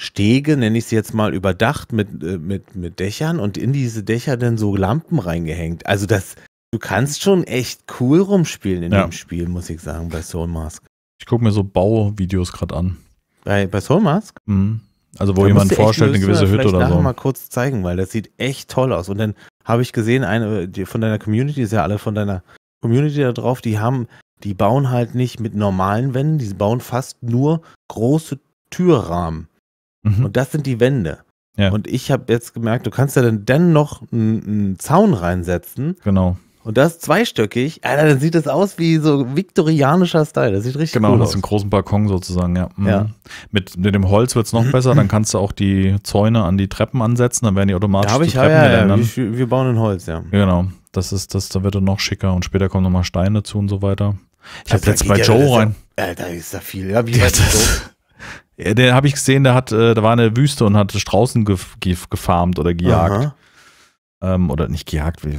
Stege, nenne ich sie jetzt mal, überdacht mit, äh, mit, mit Dächern und in diese Dächer dann so Lampen reingehängt. Also das, du kannst schon echt cool rumspielen in ja. dem Spiel, muss ich sagen, bei Soul Mask. Ich gucke mir so Bauvideos gerade an. Bei, bei Soul Mask? Mhm. Also wo da jemand vorstellt, eine gewisse Hütte oder so. Ich mal kurz zeigen, weil das sieht echt toll aus. Und dann habe ich gesehen, eine die von deiner Community, ist ja alle von deiner Community da drauf, die haben, die bauen halt nicht mit normalen Wänden, die bauen fast nur große Türrahmen. Mhm. Und das sind die Wände. Ja. Und ich habe jetzt gemerkt, du kannst ja dann dennoch einen, einen Zaun reinsetzen. Genau. Und das zweistöckig, Alter, dann sieht das aus wie so viktorianischer Style. Das sieht richtig genau, cool aus. Genau, das ist ein großen Balkon sozusagen, ja. Mhm. ja. Mit, mit dem Holz wird es noch besser, dann kannst du auch die Zäune an die Treppen ansetzen, dann werden die automatisch ja, ich, Treppen ja, ja, wir, wir bauen in Holz, ja. Genau, das ist, das, da wird dann noch schicker und später kommen nochmal Steine dazu und so weiter. Ich habe jetzt bei Joe rein. Alter, ist da viel. Ja, wie ist den habe ich gesehen, der hat, äh, da war eine Wüste und hat Straußen gef gefarmt oder gejagt. Ähm, oder nicht gejagt, wie,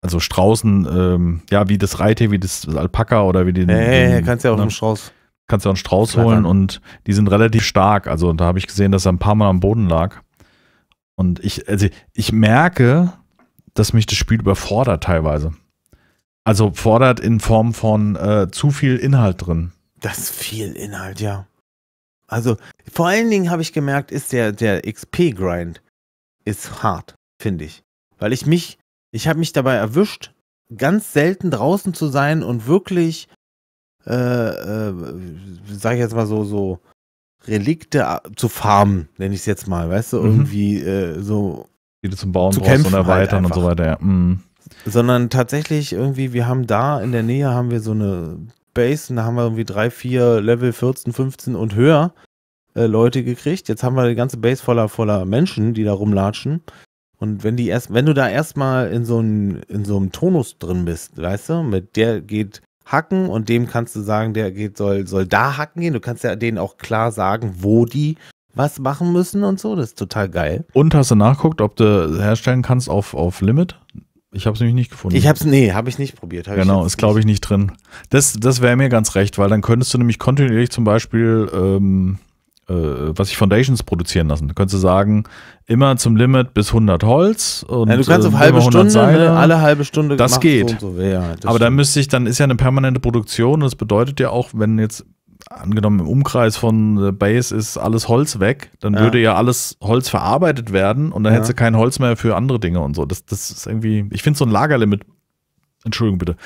also Straußen, ähm, ja, wie das Reittier, wie das Alpaka oder wie den. Hey, den, kannst ja auch ne? einen Strauß. Kannst ja auch einen Strauß holen und die sind relativ stark. Also da habe ich gesehen, dass er ein paar Mal am Boden lag. Und ich, also ich merke, dass mich das Spiel überfordert teilweise. Also fordert in Form von äh, zu viel Inhalt drin. Das ist viel Inhalt, ja. Also vor allen Dingen habe ich gemerkt, ist der, der XP-Grind ist hart, finde ich. Weil ich mich ich habe mich dabei erwischt, ganz selten draußen zu sein und wirklich, äh, äh, sag ich jetzt mal so, so Relikte zu farmen, nenne ich es jetzt mal, weißt du, mhm. irgendwie äh, so. Die du zum Bauen zu brauchst und halt erweitern halt und so weiter, ja. Mhm. Sondern tatsächlich irgendwie, wir haben da in der Nähe haben wir so eine Base und da haben wir irgendwie drei, vier Level 14, 15 und höher äh, Leute gekriegt. Jetzt haben wir die ganze Base voller, voller Menschen, die da rumlatschen. Und wenn die erst, wenn du da erstmal in so einem, in so einem Tonus drin bist, weißt du, mit der geht hacken und dem kannst du sagen, der geht, soll, soll da hacken gehen. Du kannst ja denen auch klar sagen, wo die was machen müssen und so. Das ist total geil. Und hast du nachguckt, ob du herstellen kannst auf, auf Limit? Ich habe es nämlich nicht gefunden. Ich habe es, nee, habe ich nicht probiert. Genau, ist glaube ich nicht drin. Das, das wäre mir ganz recht, weil dann könntest du nämlich kontinuierlich zum Beispiel ähm, äh, was sich Foundations produzieren lassen. Da könntest du sagen, immer zum Limit bis 100 Holz und ja, du kannst auf äh, halbe Stunde, ne, alle halbe Stunde das geht. So so. Ja, das Aber dann müsste ich, dann ist ja eine permanente Produktion und das bedeutet ja auch, wenn jetzt angenommen im Umkreis von Base ist alles Holz weg, dann ja. würde ja alles Holz verarbeitet werden und dann ja. hättest du kein Holz mehr für andere Dinge und so. Das, das ist irgendwie, ich finde so ein Lagerlimit Entschuldigung bitte,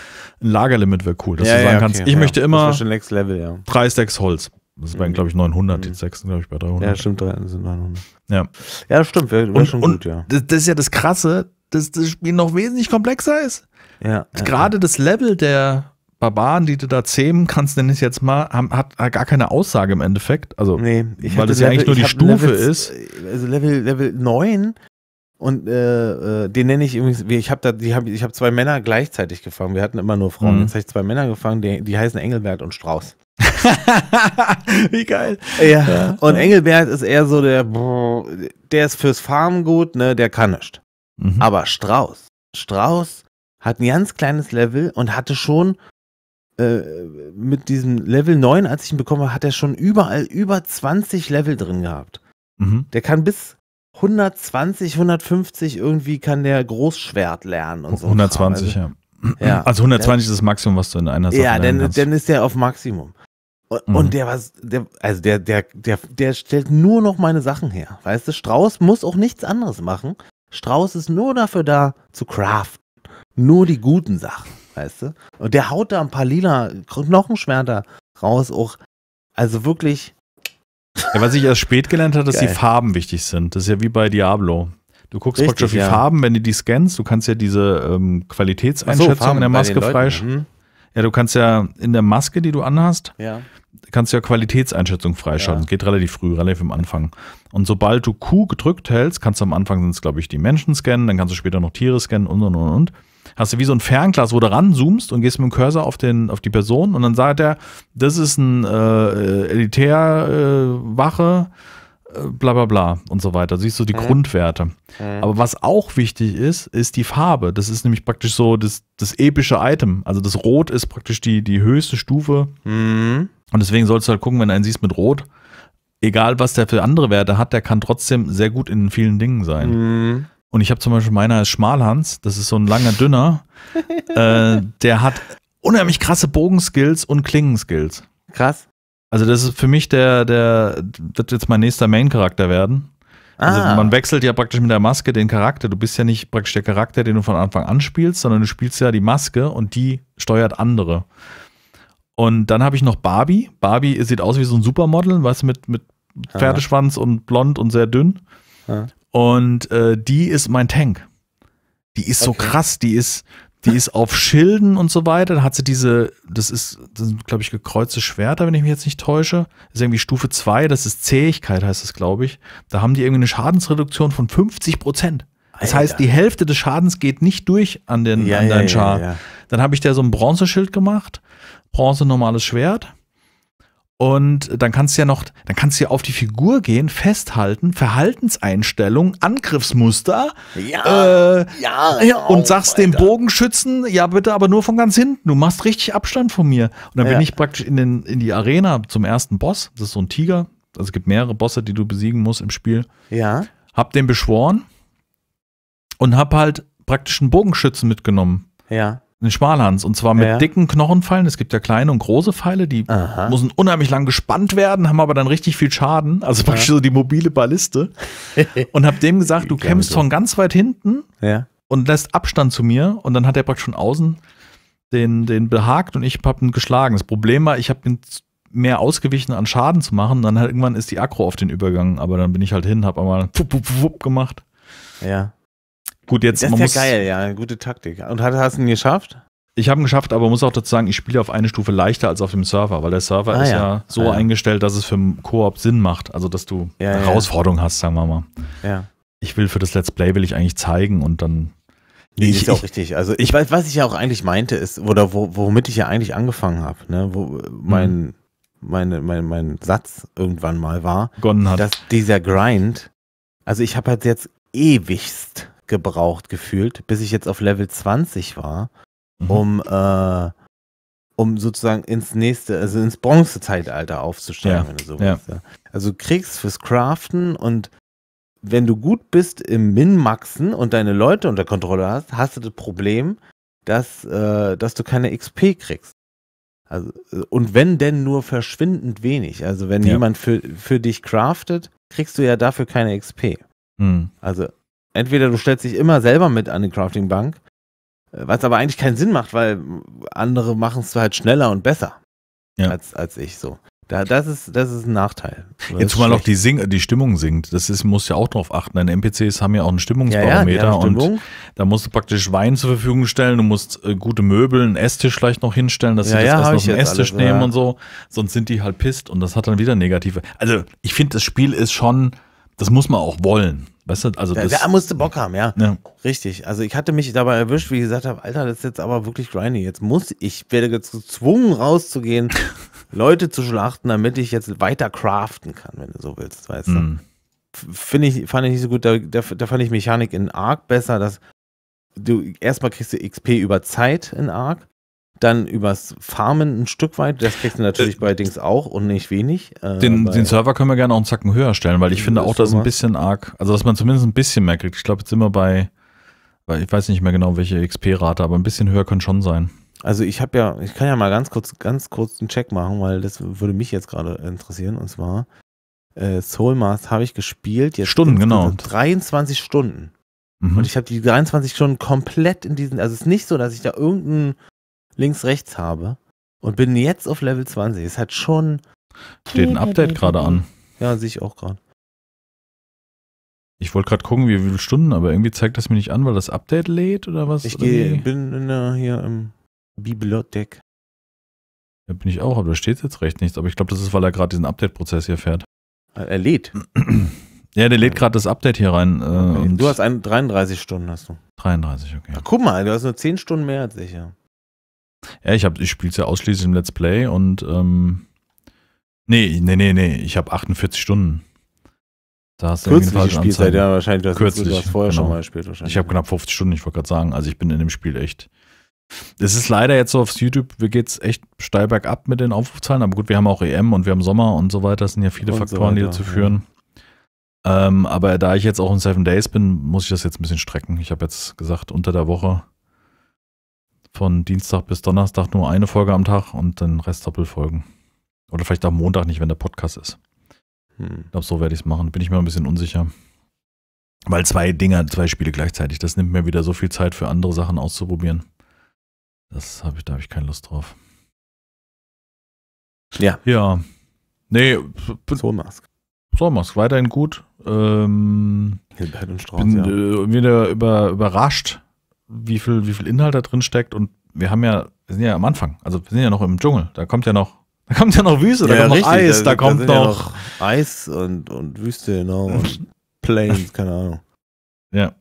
ein Lagerlimit wäre cool, dass ja, du sagen kannst, ich möchte immer Level, drei Stacks Holz. Das waren, glaube ich, 900, mhm. die sechsten, glaube ich, bei 300. Ja, stimmt, sind 900. Ja, ja das stimmt, wäre wär schon gut, ja. Das, das, ist ja das Krasse, dass das Spiel noch wesentlich komplexer ist. Ja. Gerade ja. das Level der Barbaren, die du da zähmen kannst, nenne ich jetzt mal, haben, hat gar keine Aussage im Endeffekt. Also, nee, weil das ja eigentlich nur die Stufe Level, ist. Also Level, Level 9 und äh, äh, den nenne ich übrigens, ich habe da, die hab, ich habe zwei Männer gleichzeitig gefangen. Wir hatten immer nur Frauen. Mhm. Jetzt habe ich zwei Männer gefangen, die, die heißen Engelbert und Strauß. Wie geil. Ja. ja. Und Engelbert ist eher so der, der ist fürs Farmen gut, ne, der kann nicht. Mhm. Aber Strauß, Strauß hat ein ganz kleines Level und hatte schon äh, mit diesem Level 9, als ich ihn bekommen habe, hat er schon überall über 20 Level drin gehabt. Mhm. Der kann bis 120, 150 irgendwie kann der Großschwert lernen und so. 120, also, ja. ja. Also 120 ist das Maximum, was du in einer Sache Ja, dann, dann ist der auf Maximum. Und, mhm. und der was, der, also der, der, der, der stellt nur noch meine Sachen her. Weißt du, Strauß muss auch nichts anderes machen. Strauß ist nur dafür da zu craften. Nur die guten Sachen, weißt du? Und der haut da ein paar lila Knochenschwerter raus, auch, also wirklich. Ja, was ich erst spät gelernt habe, dass Geil. die Farben wichtig sind. Das ist ja wie bei Diablo. Du guckst Richtig, praktisch auf die ja. Farben, wenn du die scannst. Du kannst ja diese ähm, Qualitätseinschätzung so, in der Maske freischalten. Mhm. Ja, du kannst ja in der Maske, die du anhast, ja kannst du ja Qualitätseinschätzung freischalten. Ja. Geht relativ früh, relativ am Anfang. Und sobald du Q gedrückt hältst, kannst du am Anfang sind es, glaube ich, die Menschen scannen, dann kannst du später noch Tiere scannen und und und und. Hast du wie so ein Fernglas, wo du ranzoomst und gehst mit dem Cursor auf, den, auf die Person und dann sagt er, das ist ein äh, Elitärwache, äh, äh, bla bla bla und so weiter. Siehst du die mhm. Grundwerte. Mhm. Aber was auch wichtig ist, ist die Farbe. Das ist nämlich praktisch so das, das epische Item. Also das Rot ist praktisch die, die höchste Stufe. Mhm. Und deswegen sollst du halt gucken, wenn du einen siehst mit Rot, egal was der für andere Werte hat, der kann trotzdem sehr gut in vielen Dingen sein. Mhm. Und ich habe zum Beispiel meiner ist Schmalhans, das ist so ein langer Dünner, äh, der hat unheimlich krasse Bogenskills und Klingenskills. Krass. Also das ist für mich der, der wird jetzt mein nächster Main-Charakter werden. Also ah. man wechselt ja praktisch mit der Maske den Charakter. Du bist ja nicht praktisch der Charakter, den du von Anfang an spielst, sondern du spielst ja die Maske und die steuert andere. Und dann habe ich noch Barbie. Barbie sieht aus wie so ein Supermodel, was mit, mit Pferdeschwanz ja. und blond und sehr dünn. Ja. Und äh, die ist mein Tank. Die ist okay. so krass, die ist, die ist auf Schilden und so weiter. Da hat sie diese, das ist, das sind, glaube ich, gekreuzte Schwerter, wenn ich mich jetzt nicht täusche. Das ist irgendwie Stufe 2, das ist Zähigkeit, heißt das, glaube ich. Da haben die irgendwie eine Schadensreduktion von 50 Prozent. Das heißt, die Hälfte des Schadens geht nicht durch an, den, ja, an deinen ja, Char. Dann habe ich da so ein Bronzeschild gemacht bronze normales Schwert. Und dann kannst du ja noch, dann kannst du ja auf die Figur gehen, festhalten, Verhaltenseinstellung, Angriffsmuster. Ja, äh, ja, ja Und sagst dem Bogenschützen, ja bitte, aber nur von ganz hinten. Du machst richtig Abstand von mir. Und dann ja. bin ich praktisch in, den, in die Arena zum ersten Boss. Das ist so ein Tiger. Also es gibt mehrere Bosse, die du besiegen musst im Spiel. Ja. Hab den beschworen und hab halt praktisch einen Bogenschützen mitgenommen. Ja. Einen Schmalhans. Und zwar mit ja. dicken Knochenpfeilen. Es gibt ja kleine und große Pfeile, die Aha. müssen unheimlich lang gespannt werden, haben aber dann richtig viel Schaden. Also praktisch ja. so die mobile Balliste. und hab dem gesagt, du kämpfst von ganz weit hinten ja. und lässt Abstand zu mir. Und dann hat er praktisch von außen den, den behagt und ich hab ihn geschlagen. Das Problem war, ich habe ihn mehr ausgewichen an Schaden zu machen. Dann halt irgendwann ist die Akro auf den Übergang. Aber dann bin ich halt hin, hab einmal wupp, wupp, wupp gemacht. Ja. Gut, jetzt. Das ist ja muss, geil, ja, gute Taktik. Und hast du ihn geschafft? Ich habe ihn geschafft, aber muss auch dazu sagen, ich spiele auf eine Stufe leichter als auf dem Server, weil der Server ah, ist ja, ja so ah, eingestellt, dass es für einen Koop Sinn macht. Also, dass du ja, Herausforderungen hast, sagen wir mal. Ja. Ich will für das Let's Play will ich eigentlich zeigen und dann. Nee, ich, ist auch richtig. Also ich weiß, was ich ja auch eigentlich meinte, ist, oder wo, womit ich ja eigentlich angefangen habe, ne, wo mein, mhm. meine, mein, mein Satz irgendwann mal war, hat. dass dieser Grind, also ich habe halt jetzt ewigst gebraucht gefühlt, bis ich jetzt auf Level 20 war, mhm. um, äh, um sozusagen ins nächste, also ins Bronzezeitalter aufzusteigen, ja. wenn du so willst. Ja. Also du kriegst fürs Craften und wenn du gut bist im Min-Maxen und deine Leute unter Kontrolle hast, hast du das Problem, dass, äh, dass du keine XP kriegst. Also, und wenn denn nur verschwindend wenig. Also wenn ja. jemand für, für dich craftet, kriegst du ja dafür keine XP. Mhm. Also entweder du stellst dich immer selber mit an die Crafting-Bank, äh, was aber eigentlich keinen Sinn macht, weil andere machen es halt schneller und besser ja. als, als ich so. Da, das, ist, das ist ein Nachteil. Das Jetzt mal noch die, Sing die Stimmung sinkt. Das ist, muss ja auch darauf achten. Deine NPCs haben ja auch einen Stimmungsbarometer ja, ja, und da musst du praktisch Wein zur Verfügung stellen. Du musst äh, gute Möbel, einen Esstisch vielleicht noch hinstellen, dass ja, sie das erst noch einen Esstisch alles, nehmen und so. Sonst sind die halt pisst und das hat dann wieder negative. Also ich finde, das Spiel ist schon, das muss man auch wollen. Weißt du, also das, da musste Bock haben, ja. ja. Richtig. Also ich hatte mich dabei erwischt, wie ich gesagt habe, Alter, das ist jetzt aber wirklich grindy. Jetzt muss ich, werde gezwungen rauszugehen, Leute zu schlachten, damit ich jetzt weiter craften kann, wenn du so willst, weißt du. Mm. Finde ich, fand ich nicht so gut. Da, da, da, fand ich Mechanik in Arc besser, dass du erstmal kriegst du XP über Zeit in Arc dann übers Farmen ein Stück weit. Das kriegst du natürlich äh, bei Dings auch und nicht wenig. Äh, den, den, Server können wir gerne auch einen Zacken höher stellen, weil ich finde auch, dass ein bisschen arg, also dass man zumindest ein bisschen mehr kriegt. Ich glaube, jetzt sind wir bei, weil ich weiß nicht mehr genau, welche XP-Rate, aber ein bisschen höher können schon sein. Also ich habe ja, ich kann ja mal ganz kurz, ganz kurz einen Check machen, weil das würde mich jetzt gerade interessieren. Und zwar äh, Soulmask habe ich gespielt. Jetzt Stunden, genau. 23 Stunden. Mhm. Und ich habe die 23 Stunden komplett in diesen, also es ist nicht so, dass ich da irgendeinen links, rechts habe und bin jetzt auf Level 20. Es hat schon. Steht ein Update gerade an. Ja, sehe ich auch gerade. Ich wollte gerade gucken, wie, viele Stunden, aber irgendwie zeigt das mir nicht an, weil das Update lädt oder was? Ich geh, bin in der, hier im Bibliothek. Da bin ich auch, aber da steht jetzt recht nichts. Aber ich glaube, das ist, weil er gerade diesen Update-Prozess hier fährt. Er lädt. Ja, der lädt gerade das Update hier rein. Äh, okay. Du hast ein, 33 Stunden, hast du. 33, okay. Ach, guck mal, du hast nur 10 Stunden mehr als ich, ja. Ja, ich, ich spiele es ja ausschließlich im Let's Play und ähm, nee, nee, nee, nee, ich habe 48 Stunden. Da hast du Kürzlich gespielt seid ja wahrscheinlich, das Kürzlich, du hast vorher genau. schon mal gespielt wahrscheinlich. Ich habe knapp 50 Stunden, ich wollte gerade sagen, also ich bin in dem Spiel echt. Es ist leider jetzt so auf YouTube, wir geht's echt steil bergab mit den Aufrufzahlen, aber gut, wir haben auch EM und wir haben Sommer und so weiter, das sind ja viele und Faktoren, so die dazu führen. Ja. Ähm, aber da ich jetzt auch in Seven Days bin, muss ich das jetzt ein bisschen strecken. Ich habe jetzt gesagt, unter der Woche von Dienstag bis Donnerstag nur eine Folge am Tag und den Rest Doppelfolgen. Oder vielleicht am Montag nicht, wenn der Podcast ist. Hm. Ich glaube, so werde ich es machen. Bin ich mir ein bisschen unsicher. Weil zwei Dinger, zwei Spiele gleichzeitig, das nimmt mir wieder so viel Zeit für andere Sachen auszuprobieren. Das habe ich, da habe ich keine Lust drauf. Ja. Ja. Nee. Soulmask. Soulmask, weiterhin gut. Ähm, Strauß, bin ja. äh, wieder über, überrascht, wie viel, wie viel Inhalt da drin steckt. Und wir haben ja, wir sind ja am Anfang, also wir sind ja noch im Dschungel. Da kommt ja noch, da kommt ja noch Wüste, da ja, kommt richtig, noch Eis, da, da kommt noch, ja noch, Eis und, und Wüste, genau. Und Plains, keine Ahnung. Ja,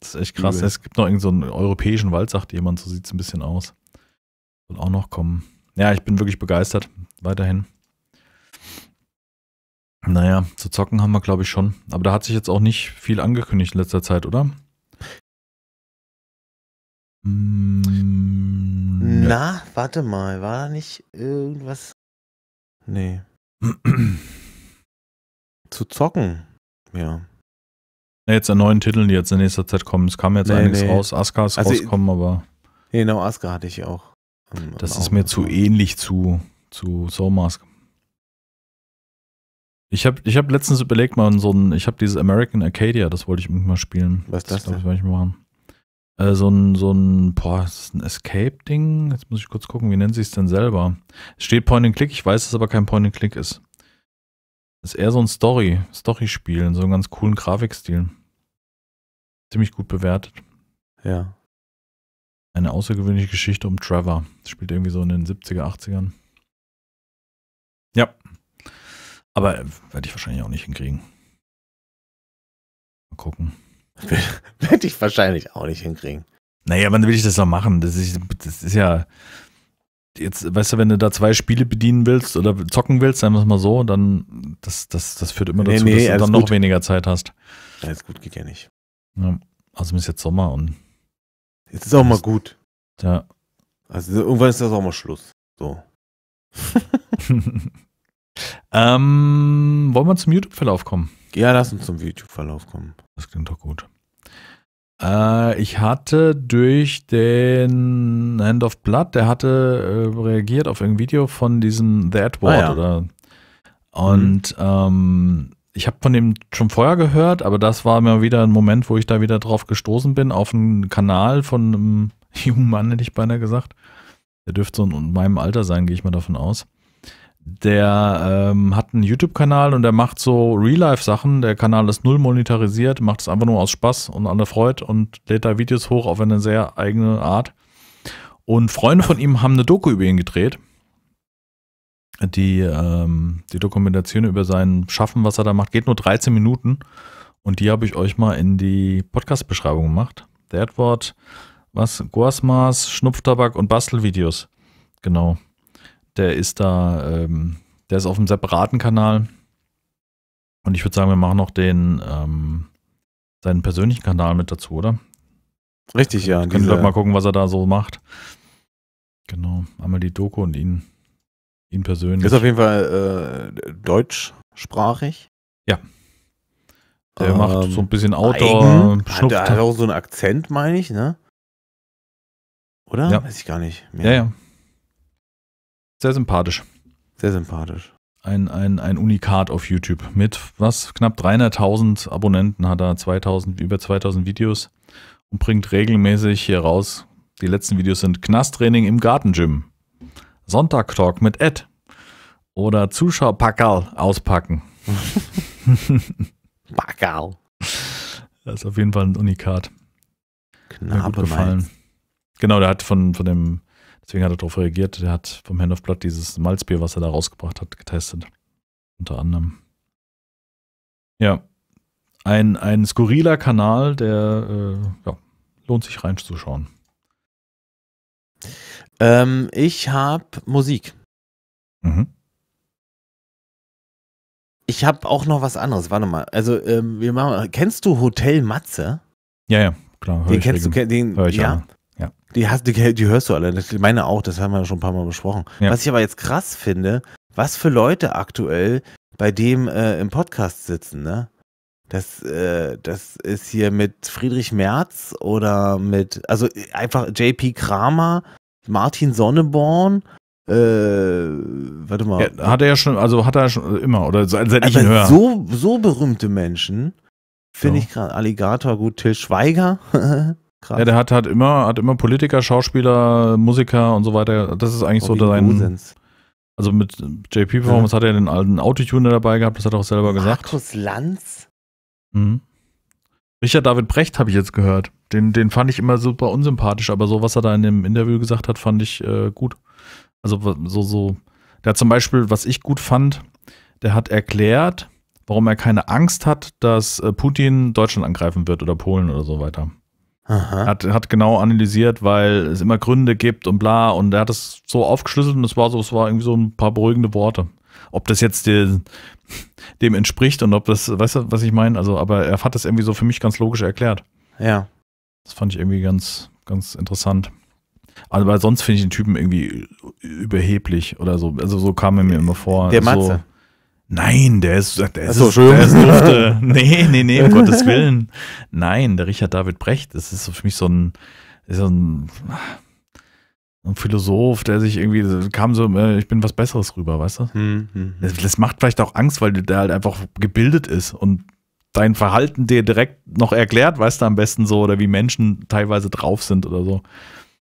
das ist echt krass. Übel. Es gibt noch irgendeinen so europäischen Wald, sagt jemand, so sieht es ein bisschen aus. Soll auch noch kommen. Ja, ich bin wirklich begeistert. Weiterhin. Naja, zu zocken haben wir, glaube ich, schon. Aber da hat sich jetzt auch nicht viel angekündigt in letzter Zeit, oder? Mm, Na, warte mal, war da nicht irgendwas? Nee. zu zocken, ja. Ja, jetzt an neuen Titeln, die jetzt in nächster Zeit kommen. Es kam jetzt nee, einiges nee. raus. Aska ist also, rausgekommen, aber. Genau, Aska hatte ich auch. Das ist mir zu ähnlich zu, zu Soul Mask. Ich habe ich hab letztens überlegt, mal so ein, ich habe dieses American Arcadia, das wollte ich mal spielen. Was ist das, das denn? Ich mal machen. Äh, so ein, so ein, boah, ist das ein Escape-Ding? Jetzt muss ich kurz gucken, wie nennt sich es denn selber? Es steht Point-and-Click, ich weiß, dass es aber kein Point-and-Click ist. Ist eher so ein Story, Story-Spiel, in so einem ganz coolen Grafikstil. Ziemlich gut bewertet. Ja. Eine außergewöhnliche Geschichte um Trevor. Das spielt irgendwie so in den 70er, 80ern. Ja. Aber äh, werde ich wahrscheinlich auch nicht hinkriegen. Mal gucken. werde ich wahrscheinlich auch nicht hinkriegen. Naja, wann will ich das noch machen? Das ist, das ist ja, jetzt, weißt du, wenn du da zwei Spiele bedienen willst oder zocken willst, sagen wir es mal so, dann das, das, das führt immer dazu, nee, nee, dass du dann gut. noch weniger Zeit hast. Alles gut, geht ja nicht. Ja, also ist jetzt Sommer und. Jetzt ist auch mal gut. Ja. Also irgendwann ist das auch mal Schluss. So. ähm, wollen wir zum YouTube-Verlauf kommen? Ja, lass uns zum YouTube-Verlauf kommen. Das klingt doch gut. Äh, ich hatte durch den Hand of Blood, der hatte äh, reagiert auf ein Video von diesem The Edward. Ah, ja. oder, und mhm. ähm, ich habe von dem schon vorher gehört, aber das war mir wieder ein Moment, wo ich da wieder drauf gestoßen bin, auf einen Kanal von einem jungen Mann, hätte ich beinahe gesagt. Der dürfte so in meinem Alter sein, gehe ich mal davon aus. Der ähm, hat einen YouTube-Kanal und der macht so Real-Life-Sachen. Der Kanal ist null monetarisiert, macht es einfach nur aus Spaß und an der Freude und lädt da Videos hoch auf eine sehr eigene Art. Und Freunde von ihm haben eine Doku über ihn gedreht. Die, ähm, die Dokumentation über sein Schaffen, was er da macht, geht nur 13 Minuten. Und die habe ich euch mal in die Podcast-Beschreibung gemacht. Der Edward, was? Guasmas, Schnupftabak und Bastelvideos. Genau. Der ist da, ähm, der ist auf einem separaten Kanal. Und ich würde sagen, wir machen noch den, ähm, seinen persönlichen Kanal mit dazu, oder? Richtig, ja. Können wir mal gucken, was er da so macht. Genau. Einmal die Doku und ihn, ihn persönlich. Ist auf jeden Fall äh, deutschsprachig. Ja. Der ähm, macht so ein bisschen Outdoor. Hat, hat auch so einen Akzent, meine ich, ne? Oder? Ja. Weiß ich gar nicht. Mehr. Ja, ja. Sehr sympathisch. Sehr sympathisch. Ein, ein, ein Unikat auf YouTube mit was? Knapp 300.000 Abonnenten hat er, 2000, über 2000 Videos und bringt regelmäßig hier raus. Die letzten Videos sind Knasttraining im Gartengym, Sonntag-Talk mit Ed oder Zuschauerpackerl auspacken. Packerl. Das ist auf jeden Fall ein Unikat. Knabe gefallen. Genau, der hat von, von dem Deswegen hat er darauf reagiert. Der hat vom Hand of Blood dieses Malzbier, was er da rausgebracht hat, getestet. Unter anderem. Ja. Ein, ein skurriler Kanal, der äh, ja, lohnt sich reinzuschauen. Ähm, ich habe Musik. Mhm. Ich habe auch noch was anderes. Warte mal. Also, ähm, wir machen, kennst du Hotel Matze? Ja, ja, klar. Den kennst du? Den, ja. An. Ja. Die, hast, die, die hörst du alle. Ich meine auch, das haben wir schon ein paar Mal besprochen. Ja. Was ich aber jetzt krass finde, was für Leute aktuell bei dem äh, im Podcast sitzen, ne? Das, äh, das ist hier mit Friedrich Merz oder mit, also einfach JP Kramer, Martin Sonneborn, äh, warte mal. Ja, hat er ja schon, also hat er schon immer, oder seit, seit ich ihn höre. So, so berühmte Menschen, finde so. ich gerade, Alligator, gut, Till Schweiger, Krass. Ja, der hat, hat immer, hat immer Politiker, Schauspieler, Musiker und so weiter. Das ist eigentlich oh, so sein. Also mit JP Performance ja. hat er den alten Autotuner dabei gehabt, das hat er auch selber gesagt. Markus Lanz? Mhm. Richard David Brecht habe ich jetzt gehört. Den, den fand ich immer super unsympathisch, aber so, was er da in dem Interview gesagt hat, fand ich äh, gut. Also so, so. Der hat zum Beispiel, was ich gut fand, der hat erklärt, warum er keine Angst hat, dass äh, Putin Deutschland angreifen wird oder Polen oder so weiter. Hat, hat genau analysiert, weil es immer Gründe gibt und bla. Und er hat es so aufgeschlüsselt und es war so, es war irgendwie so ein paar beruhigende Worte. ob das jetzt der, dem entspricht und ob das, weißt du, was ich meine? Also, aber er hat das irgendwie so für mich ganz logisch erklärt. Ja. Das fand ich irgendwie ganz, ganz interessant. Aber also, sonst finde ich den Typen irgendwie überheblich oder so. Also so kam er mir immer vor. Der Matze. So, nein, der ist, der ist, so, der ist dufte. nee, nee, nee, um Gottes Willen. Nein, der Richard David Brecht, das ist für mich so ein, ist so ein, ein Philosoph, der sich irgendwie, kam so, äh, ich bin was Besseres rüber, weißt du? Hm, hm, hm. Das, das, macht vielleicht auch Angst, weil der halt einfach gebildet ist und dein Verhalten dir direkt noch erklärt, weißt du am besten so, oder wie Menschen teilweise drauf sind oder so.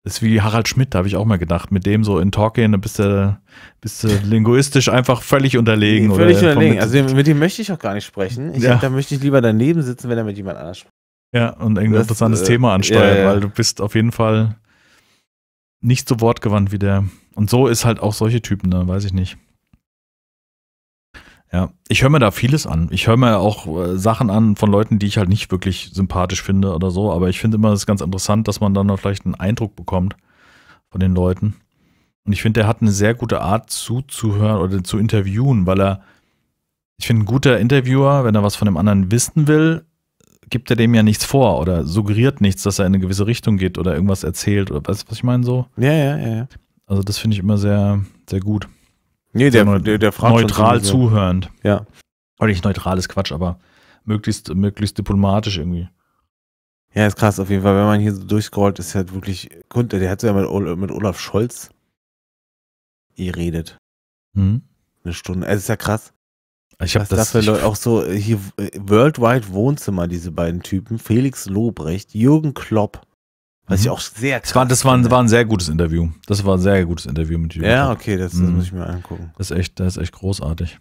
Das ist wie Harald Schmidt, da habe ich auch mal gedacht. Mit dem so in Talk gehen, dann bist du, bist du linguistisch einfach völlig unterlegen. Nee, völlig unterlegen. Also mit dem möchte ich auch gar nicht sprechen. Ich ja. Glaub, da möchte ich lieber daneben sitzen, wenn er mit jemand anders spricht. Ja, und irgendein interessantes äh, Thema ansteuern, ja, ja. weil du bist auf jeden Fall nicht so wortgewandt wie der. Und so ist halt auch solche Typen, ne? weiß ich nicht. Ja, ich höre mir da vieles an. Ich höre mir auch äh, Sachen an von Leuten, die ich halt nicht wirklich sympathisch finde oder so, aber ich finde immer das ganz interessant, dass man dann noch vielleicht einen Eindruck bekommt von den Leuten. Und ich finde, der hat eine sehr gute Art zuzuhören oder zu interviewen, weil er, ich finde, ein guter Interviewer, wenn er was von dem anderen wissen will, gibt er dem ja nichts vor oder suggeriert nichts, dass er in eine gewisse Richtung geht oder irgendwas erzählt oder weißt du, was ich meine so? Ja, ja, ja. Also das finde ich immer sehr, sehr gut. Nee, der, der, der fragt Neutral zuhörend. Ja. Oder nicht neutral ist Quatsch, aber möglichst, möglichst diplomatisch irgendwie. Ja, ist krass auf jeden Fall. Wenn man hier so durchscrollt, ist halt wirklich, der hat ja mit, mit Olaf Scholz geredet. Hm? Eine Stunde. Es ist ja krass. Ich habe das Leute auch so hier Worldwide Wohnzimmer diese beiden Typen Felix Lobrecht Jürgen Klopp was mhm. ich auch sehr krass das war, das war, ein, war ein sehr gutes Interview. Das war ein sehr gutes Interview mit Jürgen. Ja, okay, das, das mhm. muss ich mir angucken. Das ist echt, das ist echt großartig.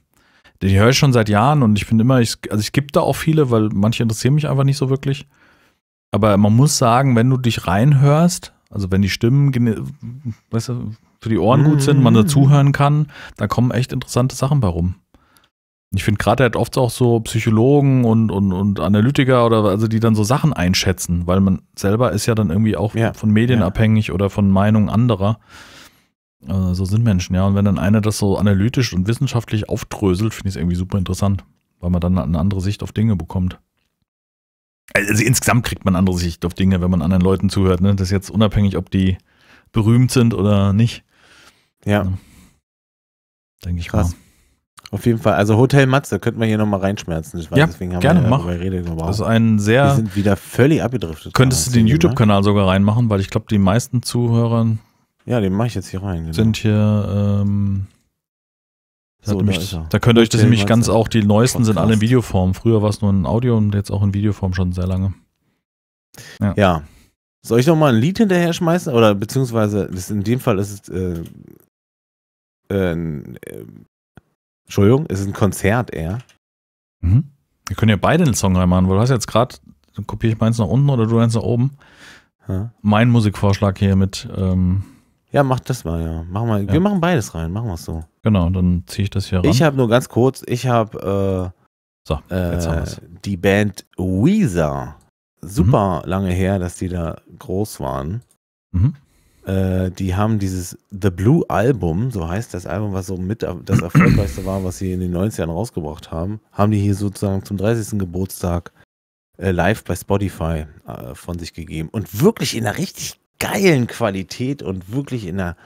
Den höre ich schon seit Jahren und ich finde immer, ich, also es gibt da auch viele, weil manche interessieren mich einfach nicht so wirklich. Aber man muss sagen, wenn du dich reinhörst, also wenn die Stimmen, weißt du, für die Ohren gut sind, man dazuhören kann, da kommen echt interessante Sachen bei rum. Ich finde gerade, er hat oft auch so Psychologen und, und, und Analytiker oder also die dann so Sachen einschätzen, weil man selber ist ja dann irgendwie auch ja. von Medien ja. abhängig oder von Meinungen anderer. Also so sind Menschen, ja. Und wenn dann einer das so analytisch und wissenschaftlich aufdröselt, finde ich es irgendwie super interessant, weil man dann eine andere Sicht auf Dinge bekommt. Also insgesamt kriegt man eine andere Sicht auf Dinge, wenn man anderen Leuten zuhört. Ne? Das ist jetzt unabhängig, ob die berühmt sind oder nicht. Ja. ja. Denke ich Krass. mal. Auf jeden Fall. Also Hotel Matze könnten wir hier nochmal reinschmerzen. Ich weiß, ja, deswegen haben gerne, wir mach. Rede Das ist ein sehr. Wir sind wieder völlig abgedriftet. Könntest du den YouTube-Kanal sogar reinmachen, weil ich glaube, die meisten Zuhörer. Ja, den mache ich jetzt hier rein. Genau. Sind hier. Ähm, so, da, da, könnt ihr euch das nämlich ganz auch, die neuesten Podcast. sind alle in Videoform. Früher war es nur in Audio und jetzt auch in Videoform schon sehr lange. Ja. ja. Soll ich noch mal ein Lied hinterher schmeißen? Oder beziehungsweise, in dem Fall ist es äh, äh, Entschuldigung, es ist ein Konzert eher. Mhm. Wir können ja beide einen Song reinmachen, weil du hast jetzt gerade, kopiere ich meins nach unten oder du eins nach oben. Ja. Mein Musikvorschlag hier mit. Ähm, ja, mach das mal, ja. Machen wir, ja. Wir machen beides rein, machen wir es so. Genau, dann ziehe ich das hier ran. Ich habe nur ganz kurz, ich habe äh, so, äh, die Band Weezer. Super mhm. lange her, dass die da groß waren. Mhm. Äh, die haben dieses The Blue Album, so heißt das Album, was so mit das erfolgreichste war, was sie in den 90ern rausgebracht haben, haben die hier sozusagen zum 30. Geburtstag äh, live bei Spotify äh, von sich gegeben. Und wirklich in einer richtig geilen Qualität und wirklich in einer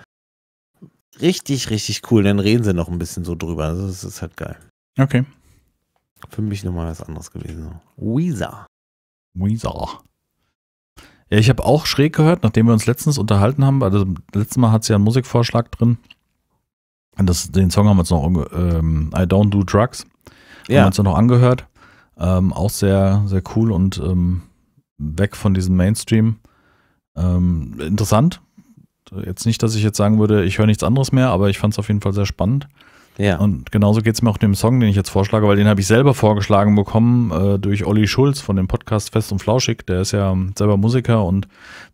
richtig, richtig cool. Dann reden sie noch ein bisschen so drüber. Also das ist halt geil. Okay. Für mich nochmal was anderes gewesen. Weezer. Weezer. Ja, ich habe auch schräg gehört, nachdem wir uns letztens unterhalten haben. Also, letztes Mal hat sie ja einen Musikvorschlag drin. Das, den Song haben wir uns noch, ähm, I Don't Do Drugs. Ja. Haben wir uns noch angehört. Ähm, auch sehr, sehr cool und ähm, weg von diesem Mainstream. Ähm, interessant. Jetzt nicht, dass ich jetzt sagen würde, ich höre nichts anderes mehr, aber ich fand es auf jeden Fall sehr spannend. Ja. Und genauso geht es mir auch dem Song, den ich jetzt vorschlage, weil den habe ich selber vorgeschlagen bekommen äh, durch Olli Schulz von dem Podcast Fest und Flauschig. Der ist ja selber Musiker und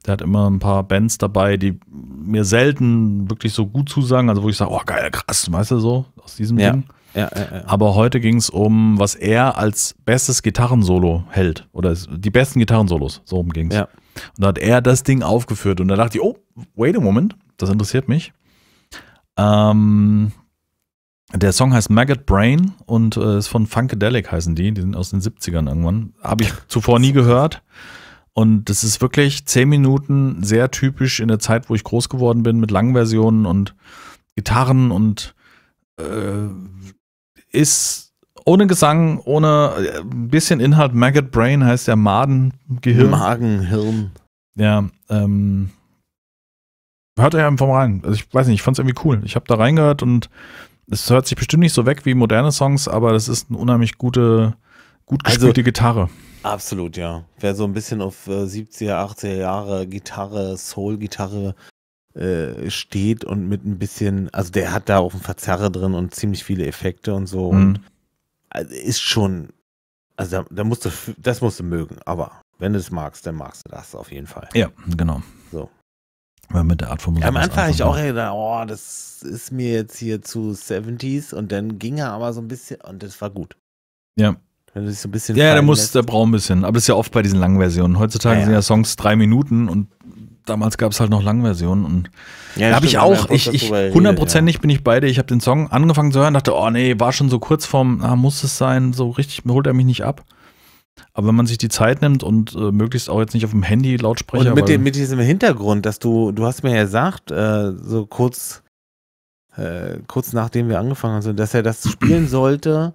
der hat immer ein paar Bands dabei, die mir selten wirklich so gut zusagen. Also wo ich sage, oh geil, krass, weißt du so, aus diesem ja. Ding. Ja, ja, ja. Aber heute ging es um, was er als bestes Gitarrensolo hält. Oder die besten Gitarrensolos. So um ging es. Ja. Und da hat er das Ding aufgeführt. Und da dachte ich, oh, wait a moment, das interessiert mich. Ähm, Der Song heißt Maggot Brain und äh, ist von Funkadelic heißen die. Die sind aus den 70ern irgendwann. Habe ich zuvor nie gehört. Und das ist wirklich zehn Minuten sehr typisch in der Zeit, wo ich groß geworden bin, mit langen Versionen und Gitarren und äh, ist ohne Gesang, ohne äh, ein bisschen Inhalt. Maggot Brain heißt ja Madengehirn. Magenhirn. Ja, ähm, hört er einfach mal rein. Also ich weiß nicht, ich fand es irgendwie cool. Ich habe da reingehört und es hört sich bestimmt nicht so weg wie moderne Songs, aber das ist eine unheimlich gute, gut also gespielte also, Gitarre. Absolut, ja. Wer so ein bisschen auf äh, 70er, 80er Jahre Gitarre, Soul-Gitarre äh, steht und mit ein bisschen, also der hat da auch ein Verzerre drin und ziemlich viele Effekte und so mhm. und also ist schon, also da, da musst du, das musst du mögen, aber wenn du es magst, dann magst du das auf jeden Fall. Ja, genau. So. Weil mit der Art von Musik. Ja, am Anfang habe ich auch gedacht, oh, das ist mir jetzt hier zu 70s und dann ging er aber so ein bisschen und das war gut. Ja, wenn du so ein bisschen ja, der muss, der braucht ein bisschen. Aber das ist ja oft bei diesen langen Versionen. Heutzutage ja, sind ja Songs drei Minuten und damals gab es halt noch Langversionen und ja, da habe ich auch, ich, ich hundertprozentig ja. bin ich beide. Ich habe den Song angefangen zu hören, dachte, oh nee, war schon so kurz vorm, ah, muss es sein, so richtig holt er mich nicht ab. Aber wenn man sich die Zeit nimmt und äh, möglichst auch jetzt nicht auf dem Handy Lautsprecher. Und mit, dem, mit diesem Hintergrund, dass du, du hast mir ja gesagt, äh, so kurz, äh, kurz nachdem wir angefangen haben, dass er das spielen sollte,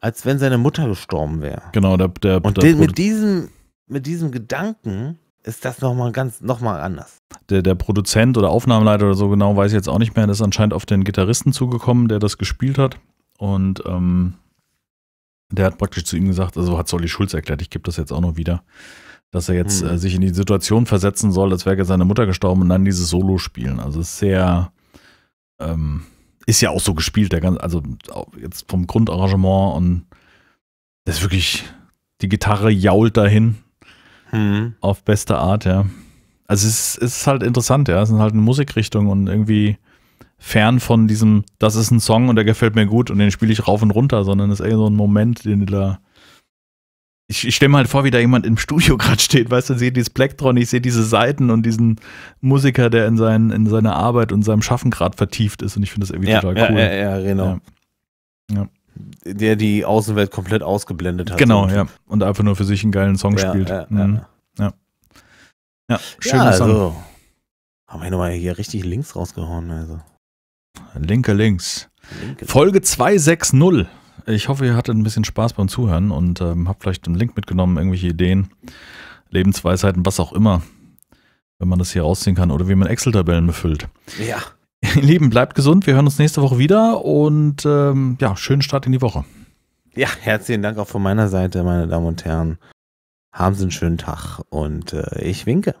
als wenn seine Mutter gestorben wäre. Genau, der, der, Und der, mit, diesem, mit diesem Gedanken ist das nochmal ganz, nochmal anders. Der, der Produzent oder Aufnahmeleiter oder so genau weiß ich jetzt auch nicht mehr, der ist anscheinend auf den Gitarristen zugekommen, der das gespielt hat. Und ähm, der hat praktisch zu ihm gesagt, also hat Solly Schulz erklärt, ich gebe das jetzt auch noch wieder, dass er jetzt hm. äh, sich in die Situation versetzen soll, als wäre seine Mutter gestorben und dann dieses Solo spielen. Also ist sehr, ähm, ist ja auch so gespielt, der ganze, also jetzt vom Grundarrangement und das ist wirklich, die Gitarre jault dahin mhm. auf beste Art, ja. Also es ist, es ist halt interessant, ja. Es ist halt eine Musikrichtung und irgendwie fern von diesem, das ist ein Song und der gefällt mir gut und den spiele ich rauf und runter, sondern es ist eher so ein Moment, den du da ich, ich stelle mir halt vor, wie da jemand im Studio gerade steht, weißt du, sehe dieses Plektron, ich sehe diese Seiten und diesen Musiker, der in, sein, in seiner Arbeit und seinem Schaffen gerade vertieft ist und ich finde das irgendwie ja, total cool. Ja, ja, genau. Ja. Der die Außenwelt komplett ausgeblendet hat. Genau, so ja. Und einfach nur für sich einen geilen Song spielt. Ja, mhm. ja. Ja, schöner ja, Song. Also, haben wir nochmal hier richtig links rausgehauen. Also. Linke links. Linke. Folge 260. Ich hoffe, ihr hattet ein bisschen Spaß beim Zuhören und ähm, habt vielleicht einen Link mitgenommen, irgendwelche Ideen, Lebensweisheiten, was auch immer, wenn man das hier ausziehen kann oder wie man Excel-Tabellen befüllt. Ja. Ihr Lieben, bleibt gesund. Wir hören uns nächste Woche wieder und ähm, ja, schönen Start in die Woche. Ja, herzlichen Dank auch von meiner Seite, meine Damen und Herren. Haben Sie einen schönen Tag und äh, ich winke.